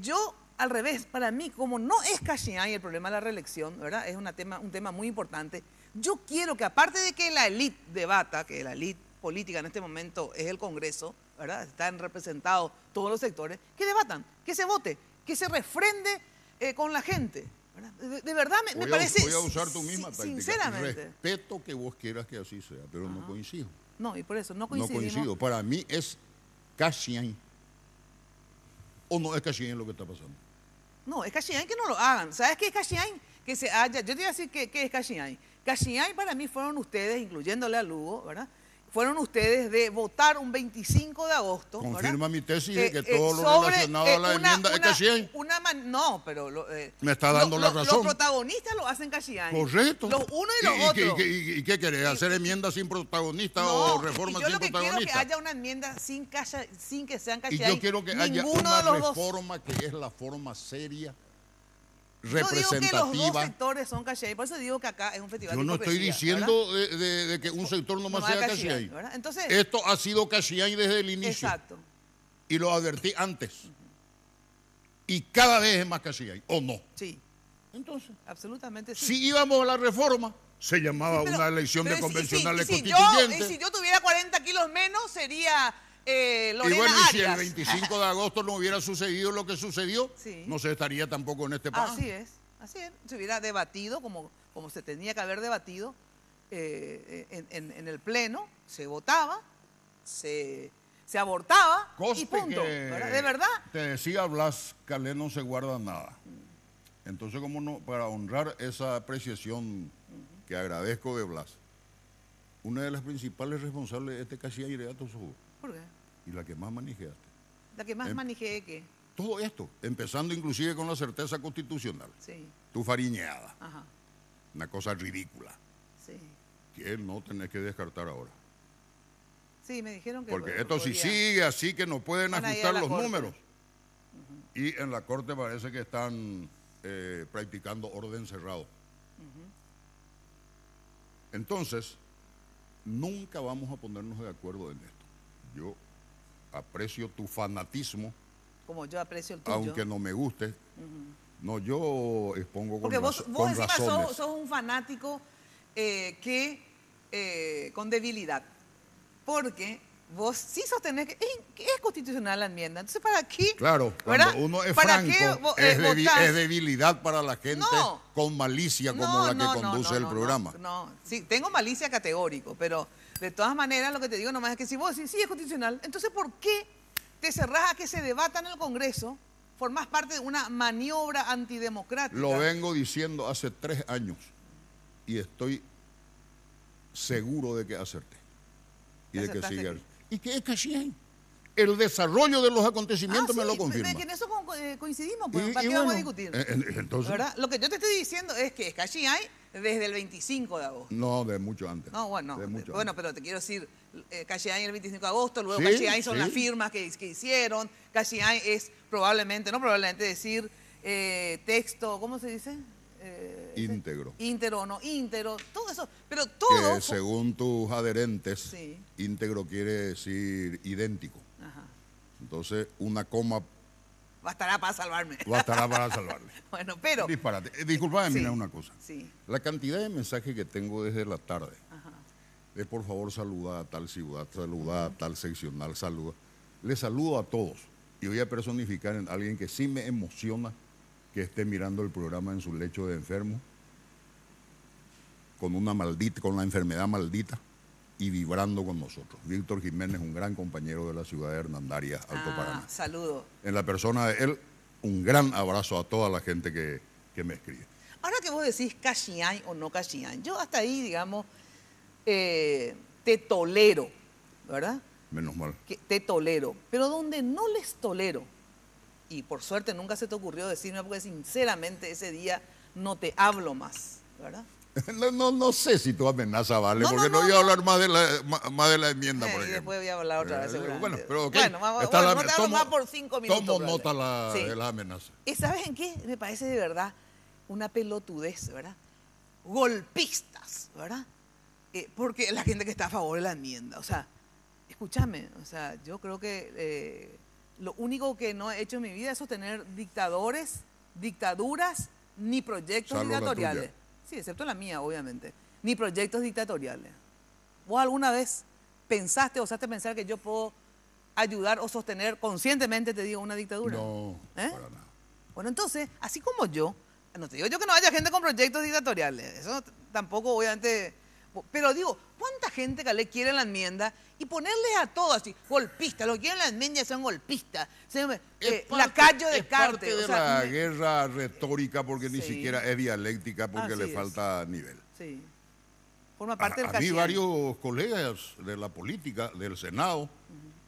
yo al revés, para mí, como no es Cachiñay el problema de la reelección, ¿verdad? Es una tema, un tema muy importante. Yo quiero que aparte de que la élite debata, que la élite política en este momento es el Congreso, ¿verdad? Están representados todos los sectores, que debatan, que se vote, que se refrende eh, con la gente. De, de verdad me, parece... voy a usar tu misma táctica. Sinceramente. Respeto que vos quieras que así sea, pero no coincido. No, y por eso no No coincidimos. coincido. Para mí es Cachiñay. ¿O no es Cachiñay lo que está pasando? No, es Cachiñay que no lo hagan. ¿Sabes qué es Cachiñay? Que se haya. Yo te voy a decir qué, qué es Cachiñay. Cachiñay para mí fueron ustedes, incluyéndole a Lugo, ¿verdad? Fueron ustedes de votar un 25 de agosto. ¿verdad? Confirma mi tesis de que eh, todo lo relacionado eh, a la una- enmienda es Cachiñay. una man- no, pero. lo, eh, Me está lo- dando la razón. Los protagonistas lo hacen Cachiñay. Correcto. Los unos y los ¿Y, otros. y qué- y- y querés? ¿Hacer enmiendas sin protagonista No, o y reformas yo sin lo que quiero que protagonista? haya una enmienda sin, cacha- sin que sean Y Cachiñay. yo quiero que haya una dos. reforma que es la forma seria, Yo digo que los dos representativa. sectores son Cachiñay, por eso digo que acá es un festival Yo de no estoy diciendo de, de- de que un sector nomás Nomás sea. ¿verdad? Entonces- Esto ha sido Cachiñay desde el inicio. Exacto. Y lo advertí antes. Y cada vez es más Cachiñay, ¿o no? Sí. Entonces. Absolutamente sí. Si íbamos a la reforma, se llamaba Pero- una elección de convencionales si, y si yo, constituyentes. y si yo tuviera 40 kilos menos, sería eh, Y Lorena bueno, y si el Arias. 25 de agosto no hubiera sucedido lo que sucedió, Sí. no se estaría tampoco en este país. Así es, así es. Se hubiera debatido como, como se tenía que haber debatido eh, en, en- en el Pleno, se votaba, se, se abortaba y Coste punto. que ¿verdad? De verdad. Te decía Blas, Calé no se guarda nada. Entonces, como no, para honrar esa apreciación que agradezco de Blas, una de las principales responsables de este casi aire a tus ojos, ¿Por qué? y la que más manejaste. La que más Em- manejé que. Todo esto, empezando inclusive con la certeza constitucional, Sí, tu fariñeada, ajá, una cosa ridícula, sí. que no tenés que descartar ahora. Sí, me dijeron que. Porque po- esto si podía. sigue así que no pueden ajustar los corte. números. Y en la corte parece que están eh, practicando orden cerrado. Entonces, nunca vamos a ponernos de acuerdo en esto. Yo aprecio tu fanatismo, Como yo aprecio el tuyo. aunque no me guste. No, yo expongo con, Porque vos, vos con encima razones. sos, sos un fanático eh, que eh, con debilidad. Porque vos sí sostenés que es, constitucional la enmienda. Entonces, ¿para qué? Claro, cuando ¿verdad? uno es ¿Para franco, qué eh, es, debilidad para la gente No. con malicia como No, la que no, conduce el programa. No, no. sí, tengo malicia categórico, pero de todas maneras lo que te digo nomás es que si vos decís sí es constitucional, entonces ¿por qué te cerrás a que se debata en el Congreso? Formás parte de una maniobra antidemocrática. Lo vengo diciendo hace tres años y estoy seguro de que acerté y de que ¿Acertaste sigue. ¿Y qué es Cachiay? El desarrollo de los acontecimientos Ah, me lo confirma. que en eso eh, coincidimos, pues, Y- ¿para y qué vamos a discutir? eh, entonces- ¿Verdad? Lo que yo te estoy diciendo es que Escachi hay desde el 25 de agosto. No, de mucho antes. No, bueno, De mucho bueno, pero te quiero decir, eh, Cachiay el 25 de agosto, luego Sí, son sí. las firmas que, que hicieron, Cachiay es probablemente, no probablemente decir eh, texto, ¿cómo se dice? Eh, Íntegro. íntero o no íntero, todo eso, pero todo... Que según tus adherentes, Sí. íntegro quiere decir idéntico. Ajá, Entonces, una coma bastará para salvarme. bastará para salvarle. bueno, pero... Disparate. Eh, Disculpame, Sí. mira una cosa. Sí, La cantidad de mensajes que tengo desde la tarde, ajá. de por favor saluda a tal ciudad, saluda a tal seccional, saluda. Le saludo a todos y voy a personificar en alguien que sí me emociona que esté mirando el programa en su lecho de enfermo, con una maldita, con la enfermedad maldita y vibrando con nosotros. Víctor Jiménez, un gran compañero de la ciudad de Hernandarias, Alto Ah, Paraná. saludo. En la persona de él, un gran abrazo a toda la gente que, que me escribe. Ahora que vos decís Cachiay o no Cachiay, yo hasta ahí, digamos, eh, te tolero, ¿verdad? Menos mal. Que te tolero. Pero donde no les tolero, y por suerte nunca se te ocurrió decirme, porque sinceramente ese día no te hablo más, ¿verdad? No, no, no sé si tu amenaza vale, No, porque no, iba a hablar más de la, más de la enmienda, Eh, por y ejemplo. después voy a hablar otra vez, Eh, seguramente. Bueno, pero ok. Bueno, vamos- bueno, la- no te hablo tomo- más por cinco minutos, Tomo nota la- Sí. de la amenaza. ¿Y sabes en qué? Me parece de verdad una pelotudez, ¿verdad? Golpistas, ¿verdad? Eh, porque la gente que está a favor de la enmienda, o sea, escúchame, o sea, yo creo que eh, lo único que no he hecho en mi vida es sostener dictadores, dictaduras, ni proyectos Salvo dictatoriales. Sí, excepto la mía, obviamente. Ni proyectos dictatoriales. ¿Vos alguna vez pensaste, osaste pensar que yo puedo ayudar o sostener conscientemente, te digo, una dictadura? No, ¿Eh? Bueno, entonces, así como yo, no te digo yo que no haya gente con proyectos dictatoriales, eso tampoco obviamente, pero digo, ¿cuánta gente que le quiere la enmienda y ponerle a todos así, golpistas, lo que quieren la enmienda son golpistas, eh, lacayo de es parte Carte, de o sea, la guerra retórica porque ni siquiera es dialéctica porque Así le es. falta nivel. sí, forma parte a, del a mí varios colegas de la política, del Senado,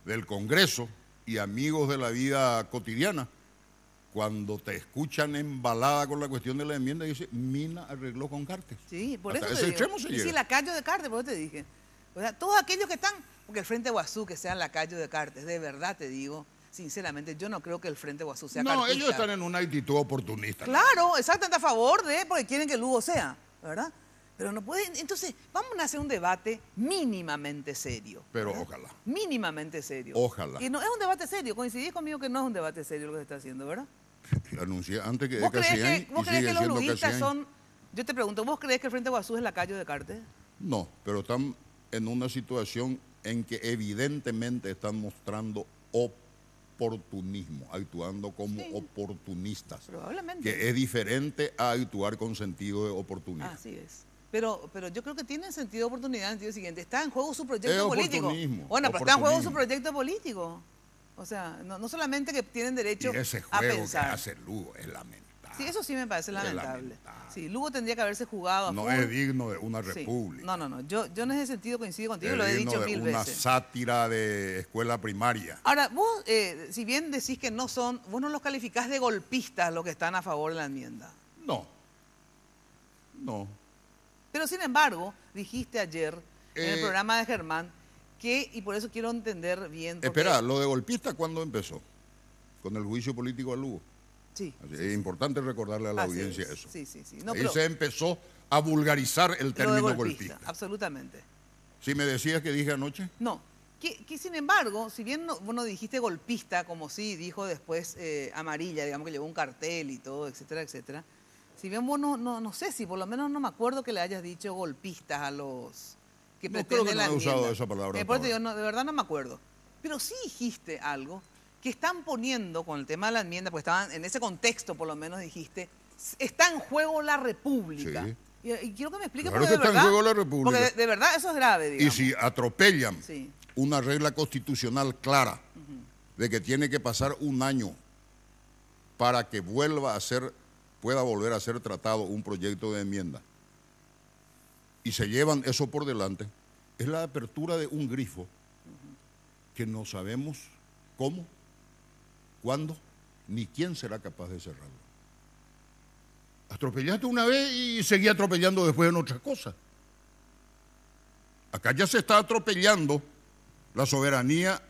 del Congreso y amigos de la vida cotidiana, cuando te escuchan embalada con la cuestión de la enmienda, dicen, Mina arregló con Cartes. Sí, por Hasta eso ese te digo. se y sí, llega. lacayo de Cartes, por eso te dije. O sea, todos aquellos que están, porque el Frente Guazú, que sean lacayo de Cartes, de verdad te digo, sinceramente, yo no creo que el Frente Guazú sea No, cartista. ellos están en una actitud oportunista. Claro, exactamente a favor de, porque quieren que Lugo sea, ¿verdad? Pero no pueden, entonces, vamos a hacer un debate mínimamente serio. Pero ojalá. Mínimamente serio. Ojalá. Y no es un debate serio, coincidís conmigo que no es un debate serio lo que se está haciendo, ¿verdad? Anuncié antes que ¿Vos crees que, vos crees que los son... Yo te pregunto, ¿vos crees que el Frente Guazú es lacayo de Cartes? No, pero están en una situación en que evidentemente están mostrando oportunismo, actuando como oportunistas, Probablemente. que es diferente a actuar con sentido de oportunidad. Así es. Pero, pero yo creo que tiene sentido de oportunidad en el sentido siguiente. Está en juego su proyecto Es político. Bueno, pero está en juego su proyecto político. O sea, no, no solamente que tienen derecho y ese a juego que hace Lugo es lamentable. Sí, eso sí me parece lamentable. Sí, Lugo tendría que haberse jugado a No es digno de una Sí. república. No, no, no. Yo, yo en ese sentido coincido contigo, es lo he dicho de mil una veces. sátira de escuela primaria. Ahora, vos, eh, si bien decís que no son, vos no los calificás de golpistas los que están a favor de la enmienda. No. No. Pero sin embargo, dijiste ayer en el Eh, programa de Germán que, y por eso quiero entender bien. porque- Espera, lo de golpista, ¿cuándo empezó? Con el juicio político a Lugo. Sí. Así, es importante recordarle a la Así audiencia es. eso. Sí, sí, sí. No, Ahí pero se empezó a vulgarizar el término golpista, golpista. absolutamente. Si me decías que dije anoche, No, que, que sin embargo, si bien no, vos no dijiste golpista, como sí dijo después eh, Amarilla, digamos que llevó un cartel y todo, etcétera, etcétera, si bien vos no, no, no sé si por lo menos no me acuerdo que le hayas dicho golpistas a los que No, creo que no la he usado esa palabra Eh, hasta por eso te ahora. digo, no, de verdad no me acuerdo. Pero sí dijiste algo que están poniendo con el tema de la enmienda, pues estaban en ese contexto por lo menos dijiste, está en juego la república. Sí. Y, y quiero que me explique Claro porque que de está en verdad, juego la república. Porque de, de verdad eso es grave, y digamos. si atropellan Sí. una regla constitucional clara de que tiene que pasar un año para que vuelva a ser, pueda volver a ser tratado un proyecto de enmienda, y se llevan eso por delante, es la apertura de un grifo que no sabemos cómo, cuándo, ni quién será capaz de cerrarlo. Atropellaste una vez y seguí atropellando después en otra cosa. Acá ya se está atropellando la soberanía,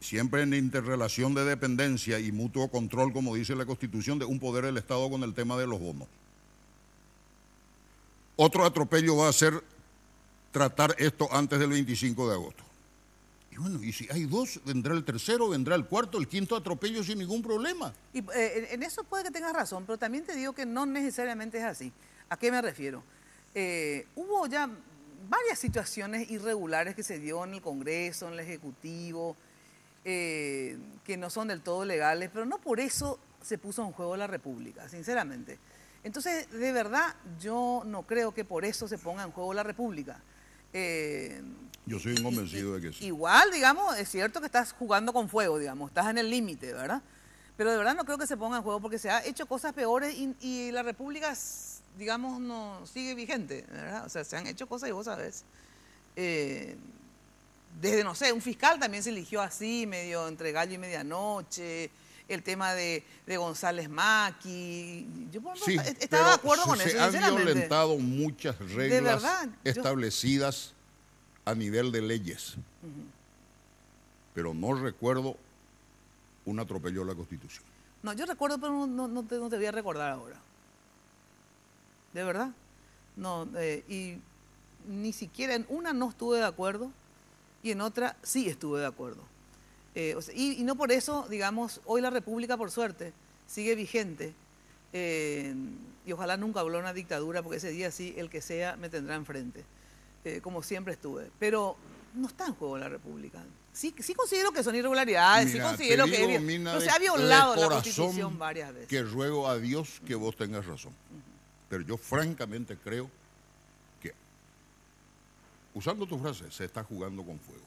siempre en interrelación de dependencia y mutuo control, como dice la Constitución, de un poder del Estado con el tema de los bonos. Otro atropello va a ser tratar esto antes del 25 de agosto. Y bueno, y si hay dos, vendrá el tercero, vendrá el cuarto, el quinto atropello sin ningún problema. Y eh, en eso puede que tengas razón, pero también te digo que no necesariamente es así. ¿A qué me refiero? Eh, hubo ya varias situaciones irregulares que se dio en el Congreso, en el Ejecutivo, eh, que no son del todo legales, pero no por eso se puso en juego la República, sinceramente. Entonces, de verdad, yo no creo que por eso se ponga en juego la República. Eh, Yo soy convencido de que sí. Igual, digamos, es cierto que estás jugando con fuego, digamos, estás en el límite, ¿verdad? Pero de verdad no creo que se ponga en juego porque se ha hecho cosas peores y, y la República, digamos, no sigue vigente, ¿verdad? O sea, se han hecho cosas y vos sabés. eh, desde, no sé, un fiscal también se eligió así, medio entre gallo y medianoche. El tema de, de González Maki. Yo Sí, menos, estaba de acuerdo con se eso, han sinceramente. violentado muchas reglas yo- establecidas a nivel de leyes, pero no recuerdo un atropello a la Constitución. No, yo recuerdo, pero no, no- no te, no te voy a recordar ahora. De verdad. No, eh, y ni siquiera en una no estuve de acuerdo y en otra sí estuve de acuerdo. Eh, o sea, y, y no por eso, digamos, hoy la República, por suerte, sigue vigente. eh, y ojalá nunca habló una dictadura, porque ese día sí, el que sea, me tendrá enfrente. eh, como siempre estuve. Pero no está en juego la República. Sí, sí considero que son irregularidades, Mira, sí considero que Mina, no se ha violado la Constitución varias veces. Que ruego a Dios que vos tengas razón. Pero yo francamente creo que, usando tu frase, se está jugando con fuego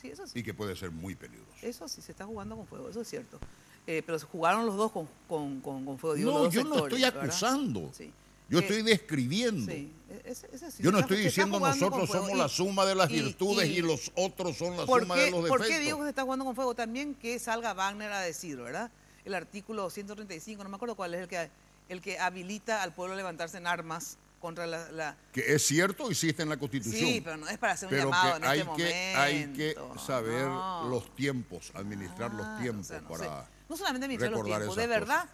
Sí, eso sí. y que puede ser muy peligroso. Eso sí, se está jugando con fuego, eso es cierto. Eh, pero se jugaron los dos con, con, con- con fuego. digo, No, yo no estoy acusando. Sí. Yo Eh, estoy describiendo. Sí, e- ese- ese sí, Yo no estoy diciendo nosotros somos Y- la suma de las y- virtudes y, y- los otros son la ¿Por suma qué, de los ¿Por defectos. qué digo que se está jugando con fuego? También que salga Wagner a decir, ¿verdad? El artículo 135, no me acuerdo cuál es el que, el que habilita al pueblo a levantarse en armas contra la... la- Que es cierto, existe en la Constitución. Sí, pero no es para hacer un pero llamado que en hay este que hay que momento. saber No. los tiempos, administrar los tiempos no para sé. No solamente administrar los tiempos, de verdad,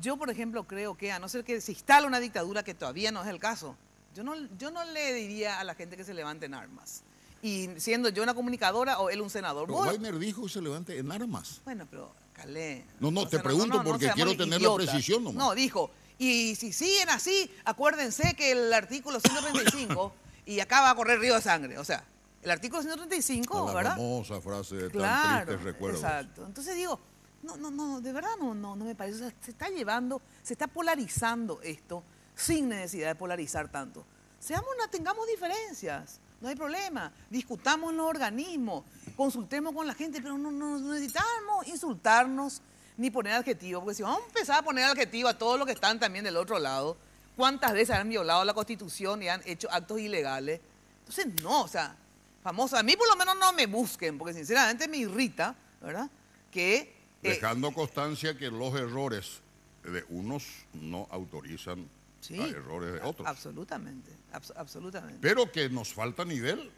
yo por ejemplo creo que a no ser que se instale una dictadura, que todavía no es el caso, yo no, yo no le diría a la gente que se levanten armas. Y siendo yo una comunicadora o él un senador. Pero Vos- dijo que se levante en armas. bueno, pero Calé. No, no, te pregunto porque quiero tener idiotas. la precisión nomás. No, dijo, y si siguen así, acuérdense que el artículo 135, y acá va a correr río de sangre, o sea, el artículo 135, la ¿verdad? famosa frase de tan Claro, tristes recuerdos. exacto. Entonces digo, no, no, no, de verdad no, no, no me parece. O sea, se está llevando, se está polarizando esto sin necesidad de polarizar tanto. Seamos una, tengamos diferencias, no hay problema. Discutamos en los organismos, consultemos con la gente, pero no, no necesitamos insultarnos ni poner adjetivos, porque si vamos a empezar a poner adjetivos a todos los que están también del otro lado, ¿cuántas veces han violado la Constitución y han hecho actos ilegales? Entonces, no, o sea, famoso. A mí por lo menos no me busquen, porque sinceramente me irrita, ¿verdad? Que eh, Dejando constancia que los errores de unos no autorizan Sí. a errores de otros. absolutamente, abs- absolutamente. Pero que nos falta nivel.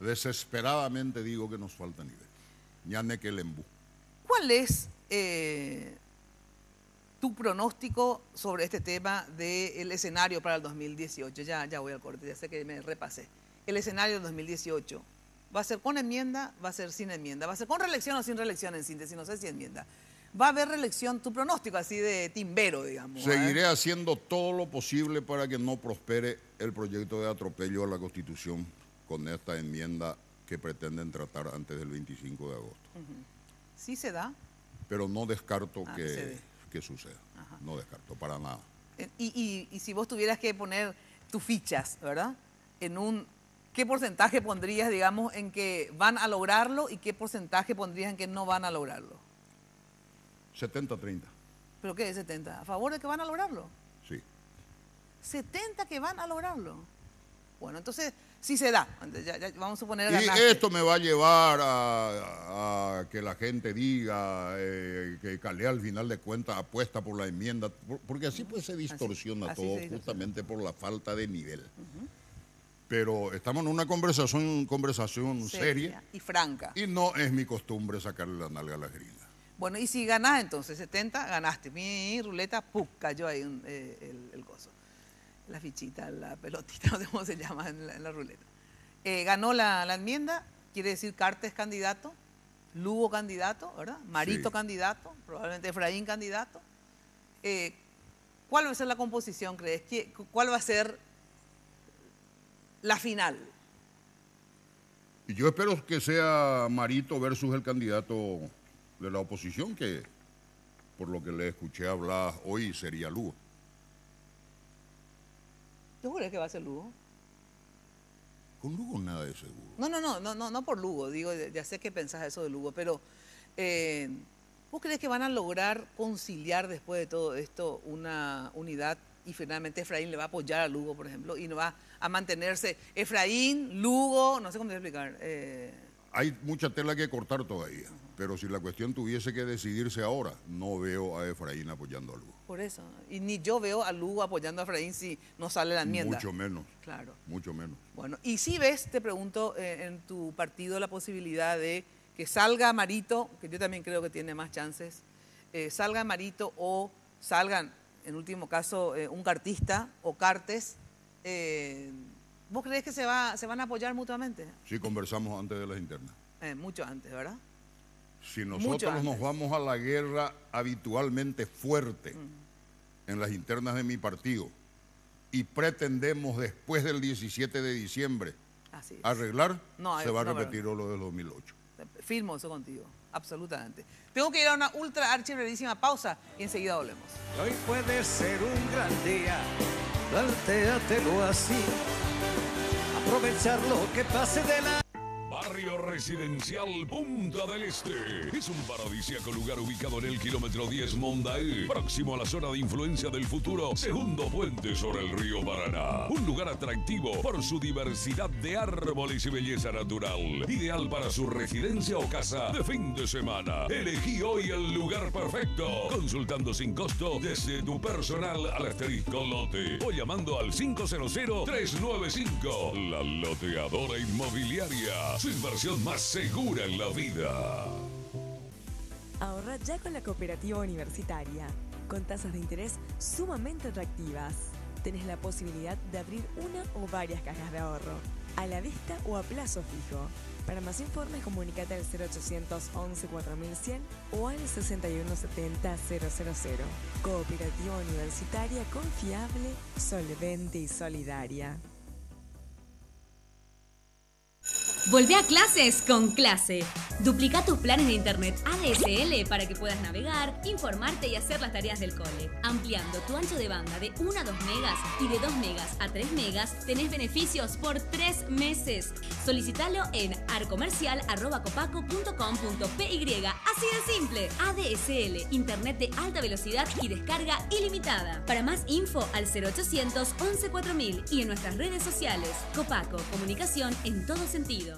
Desesperadamente digo que nos falta nivel. Ñane que el embú. ¿Cuál es eh, tu pronóstico sobre este tema del escenario para el 2018? Ya, ya voy al corte, ya sé que me repasé. El escenario del 2018. ¿Va a ser con enmienda? ¿Va a ser sin enmienda? ¿Va a ser con reelección o sin reelección en síntesis? No sé si enmienda. ¿Va a haber reelección? Tu pronóstico así de timbero, digamos. ¿eh? Seguiré haciendo todo lo posible para que no prospere el proyecto de atropello a la Constitución con esta enmienda que pretenden tratar antes del 25 de agosto. ¿Sí se da? Pero no descarto Ah, que que, suceda. No descarto para nada. Eh, Y, y- y si vos tuvieras que poner tus fichas, ¿verdad? En un, ¿qué porcentaje pondrías, digamos, en que van a lograrlo y qué porcentaje pondrías en que no van a lograrlo? 70-30, ¿Pero qué? 70. ¿A favor de que van a lograrlo? sí. 70 que van a lograrlo. Bueno, entonces, sí se da. Ya- ya vamos a suponer Y ganaste. esto me va a llevar a, a que la gente diga eh, que Calé al final de cuentas apuesta por la enmienda, por- porque así pues se distorsiona así todo se distorsiona. justamente por la falta de nivel. Pero estamos en una conversación, conversación seria y franca. y no es mi costumbre sacarle la nalga a la gringa. Bueno, y si ganás entonces 70, ganaste. Mi ruleta, ¡pum! cayó ahí eh, el, el coso. La fichita, la pelotita, no sé cómo se llama en la, en la ruleta. Eh, ganó la, la enmienda, quiere decir Cartes candidato, Lugo candidato, ¿verdad? Marito Sí. candidato, probablemente Efraín candidato. Eh, ¿Cuál va a ser la composición, crees? ¿Qué- ¿Cuál va a ser la final? Y yo espero que sea Marito versus el candidato de la oposición, que por lo que le escuché hablar hoy sería Lugo. Yo creo que va a ser Lugo. Con Lugo nada de seguro. No, no, no, no, no, no por Lugo, digo, ya sé que pensás eso de Lugo, pero eh, ¿vos crees que van a lograr conciliar después de todo esto una unidad y finalmente Efraín le va a apoyar a Lugo, por ejemplo, y no va a mantenerse Efraín, Lugo, no sé cómo te voy a explicar. eh, Hay mucha tela que cortar todavía. Pero si la cuestión tuviese que decidirse ahora, no veo a Efraín apoyando algo. Por eso. Y ni yo veo a Lugo apoyando a Efraín si no sale la enmienda. Mucho menos. Claro. Mucho menos. Bueno, y si ves, te pregunto, eh, en tu partido la posibilidad de que salga Marito, que yo también creo que tiene más chances, eh, salga Marito o salgan, en último caso, eh, un cartista o cartes, ¿vos crees que se, va, se van a apoyar mutuamente? Sí, conversamos antes de las internas. Mucho antes, ¿verdad? Si nosotros nos vamos a la guerra habitualmente fuerte Mm. en las internas de mi partido y pretendemos después del 17 de diciembre arreglar, No, se va a no, repetir lo del 2008. Firmo eso contigo, absolutamente. Tengo que ir a una ultra archi brevísima pausa y enseguida volvemos. Hoy puede ser un gran día, plantéatelo así. Aprovechar lo que pase de la... Barrio Residencial Punta del Este. Es un paradisíaco lugar ubicado en el kilómetro 10 Mondaé, próximo a la zona de influencia del futuro, segundo puente sobre el río Paraná. Un lugar atractivo por su diversidad de árboles y belleza natural. Ideal para su residencia o casa de fin de semana. Elegí hoy el lugar perfecto. Consultando sin costo desde tu personal al asterisco lote o llamando al 500-395. La loteadora inmobiliaria. Inversión más segura en la vida. Ahorra ya con la cooperativa universitaria, con tasas de interés sumamente atractivas. Tenés la posibilidad de abrir una o varias cajas de ahorro, a la vista o a plazo fijo. Para más informes, comunícate al 0800 11 4100 o al 6170 000. Cooperativa Universitaria confiable, solvente y solidaria. Volvé a clases con clase. Duplica tus planes de internet ADSL para que puedas navegar, informarte y hacer las tareas del cole. Ampliando tu ancho de banda de 1 a 2 megas y de 2 megas a 3 megas, tenés beneficios por 3 meses. Solicitalo en arcomercial.copaco.com.py. Así de simple. ADSL, internet de alta velocidad y descarga ilimitada. Para más info al 0800 11 4000 y en nuestras redes sociales. Copaco, comunicación en todo sentido.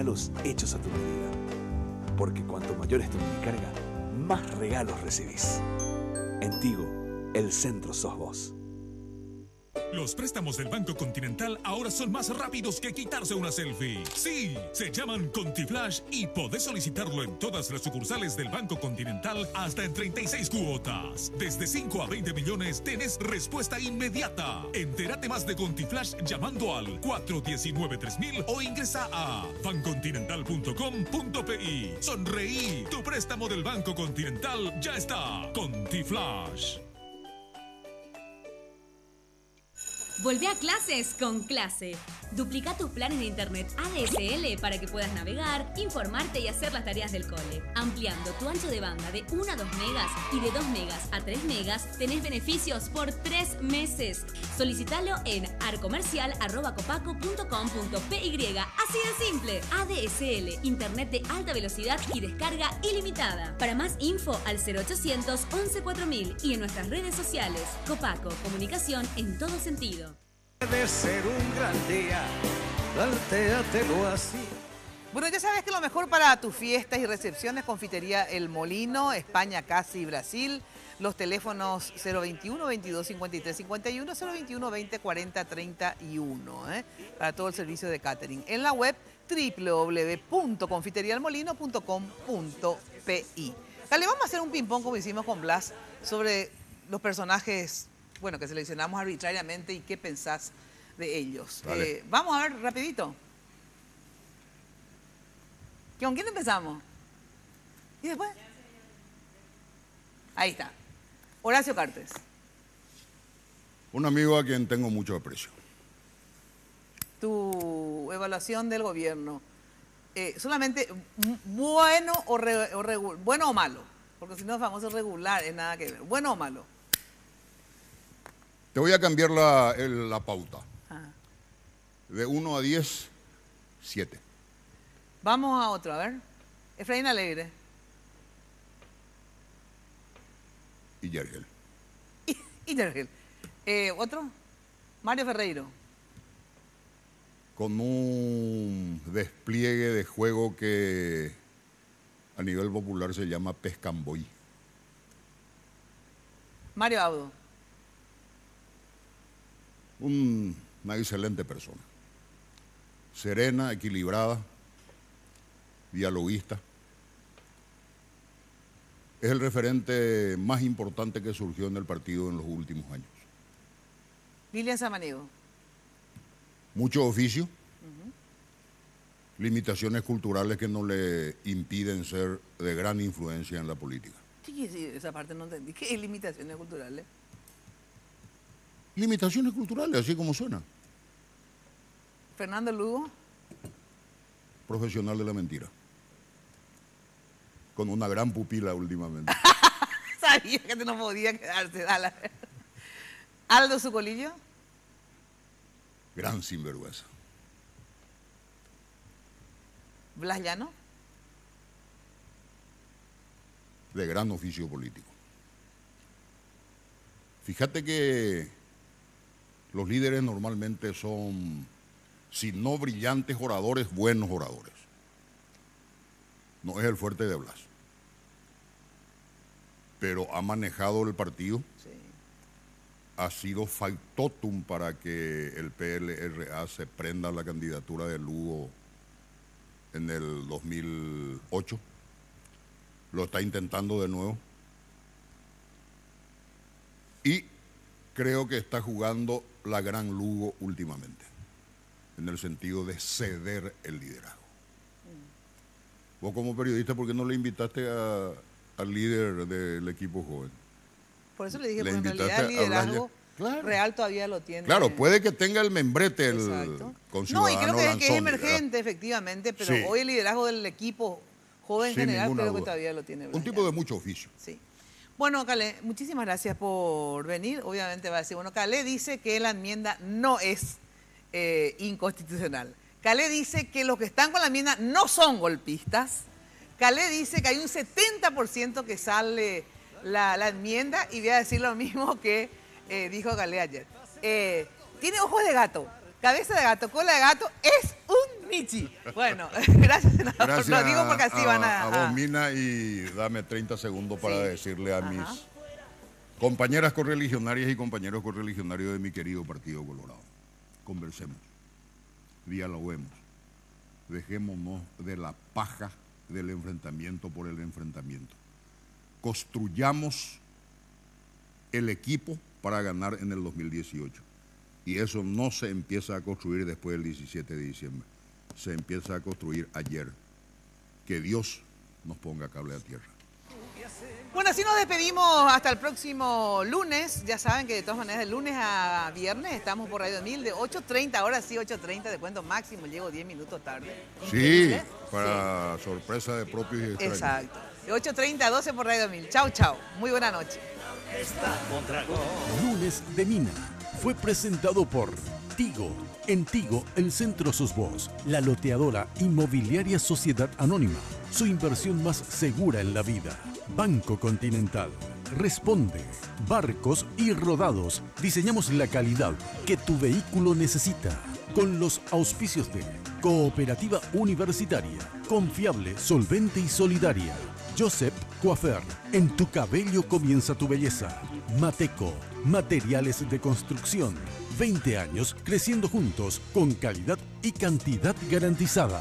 regalos hechos a tu medida. Porque cuanto mayor es tu minicarga, más regalos recibís. En Tigo, el centro sos vos. Los préstamos del Banco Continental ahora son más rápidos que quitarse una selfie. Sí, se llaman ContiFlash y podés solicitarlo en todas las sucursales del Banco Continental hasta en 36 cuotas. Desde 5 a 20 millones tenés respuesta inmediata. Entérate más de ContiFlash llamando al 419-3000 o ingresa a bancontinental.com.pi. Sonreí, tu préstamo del Banco Continental ya está. ContiFlash. Volvé a clases con clase. Duplica tus planes de internet ADSL para que puedas navegar, informarte y hacer las tareas del cole. Ampliando tu ancho de banda de 1 a 2 megas y de 2 megas a 3 megas, tenés beneficios por 3 meses. Solicitalo en arcomercial.copaco.com.py. Así de simple. ADSL, internet de alta velocidad y descarga ilimitada. Para más info al 0800 11 4000 y en nuestras redes sociales. Copaco, comunicación en todo sentido. Puede ser un gran día, plantéatelo así. Bueno, ya sabes que lo mejor para tus fiestas y recepciones, Confitería El Molino, España, casi Brasil. Los teléfonos 021 22 53 51, 021 20 40 31, ¿eh? para todo el servicio de catering. En la web www.confiterialmolino.com.pi. Dale, vamos a hacer un ping-pong como hicimos con Blas sobre los personajes, bueno, que seleccionamos arbitrariamente y qué pensás de ellos. Eh, vamos a ver rapidito. ¿Con quién empezamos? ¿Y después? Ahí está. Horacio Cartes. Un amigo a quien tengo mucho aprecio. Tu evaluación del gobierno. Eh, solamente bueno o, bueno o malo, porque si no es famoso regular, es nada que ver. Bueno o malo. Te voy a cambiar la, la pauta. Ah. De 1 a 10, 7. Vamos a otro, a ver. Efraín Alegre. Y Yergel. Y, Yergel. Eh, ¿Otro? Mario Ferreiro. Con un despliegue de juego que a nivel popular se llama pescamboy. Mario Audo. Una excelente persona. Serena, equilibrada, dialoguista. Es el referente más importante que surgió en el partido en los últimos años. Lilian Samaniego. Mucho oficio, limitaciones culturales que no le impiden ser de gran influencia en la política. Sí, sí, esa parte no entendí. ¿Qué es limitaciones culturales? Limitaciones culturales, así como suena. Fernando Lugo. Profesional de la mentira con una gran pupila últimamente. Sabía que no podía quedarse. Dale. Aldo Sucolillo. Gran sinvergüenza. Blas Llano. De gran oficio político. Fíjate que los líderes normalmente son, si no brillantes oradores, buenos oradores. No es el fuerte de Blas pero ha manejado el partido. Ha sido factotum para que el PLRA se prenda la candidatura de Lugo en el 2008. Lo está intentando de nuevo. Y creo que está jugando la gran Lugo últimamente, en el sentido de ceder el liderazgo. Mm. Vos como periodista, ¿por qué no le invitaste a, al líder del equipo joven. Por eso le dije, porque en realidad el liderazgo real todavía lo tiene. Claro, puede que tenga el membrete el con No, y creo que, es emergente, efectivamente, pero hoy el liderazgo del equipo joven en general creo que todavía lo tiene. Un tipo de mucho oficio. Sí. Bueno, Calé, muchísimas gracias por venir. Obviamente va a decir, bueno, Calé dice que la enmienda no es eh, inconstitucional. Calé dice que los que están con la enmienda no son golpistas Calé dice que hay un 70% que sale la, enmienda y voy a decir lo mismo que eh, dijo Calé ayer. Eh, tiene ojos de gato, cabeza de gato, cola de gato, es un Michi. Bueno, gracias, senador. Gracias lo digo porque así van a... A vos, Mina, y dame 30 segundos para decirle a mis compañeras correligionarias y compañeros correligionarios de mi querido Partido Colorado. Conversemos, dialoguemos, dejémonos de la paja del enfrentamiento por el enfrentamiento. Construyamos el equipo para ganar en el 2018. Y eso no se empieza a construir después del 17 de diciembre. Se empieza a construir ayer. Que Dios nos ponga cable a tierra. Bueno, así nos despedimos hasta el próximo lunes. Ya saben que de todas maneras de lunes a viernes estamos por Radio 1000 de 8.30, ahora sí 8.30 de cuento máximo, llego 10 minutos tarde. Sí, para sorpresa de propios y extraños. Exacto. De 8.30 a 12 por Radio 1000. Chau, chau. Muy buena noche. Lunes de Mina fue presentado por Tigo. En Tigo, el centro sus voz, la loteadora Inmobiliaria Sociedad Anónima, su inversión más segura en la vida. Banco Continental. Responde. Barcos y rodados. Diseñamos la calidad que tu vehículo necesita. Con los auspicios de Cooperativa Universitaria. Confiable, solvente y solidaria. Joseph Coafer. En tu cabello comienza tu belleza. Mateco. Materiales de construcción. 20 años creciendo juntos con calidad y cantidad garantizada.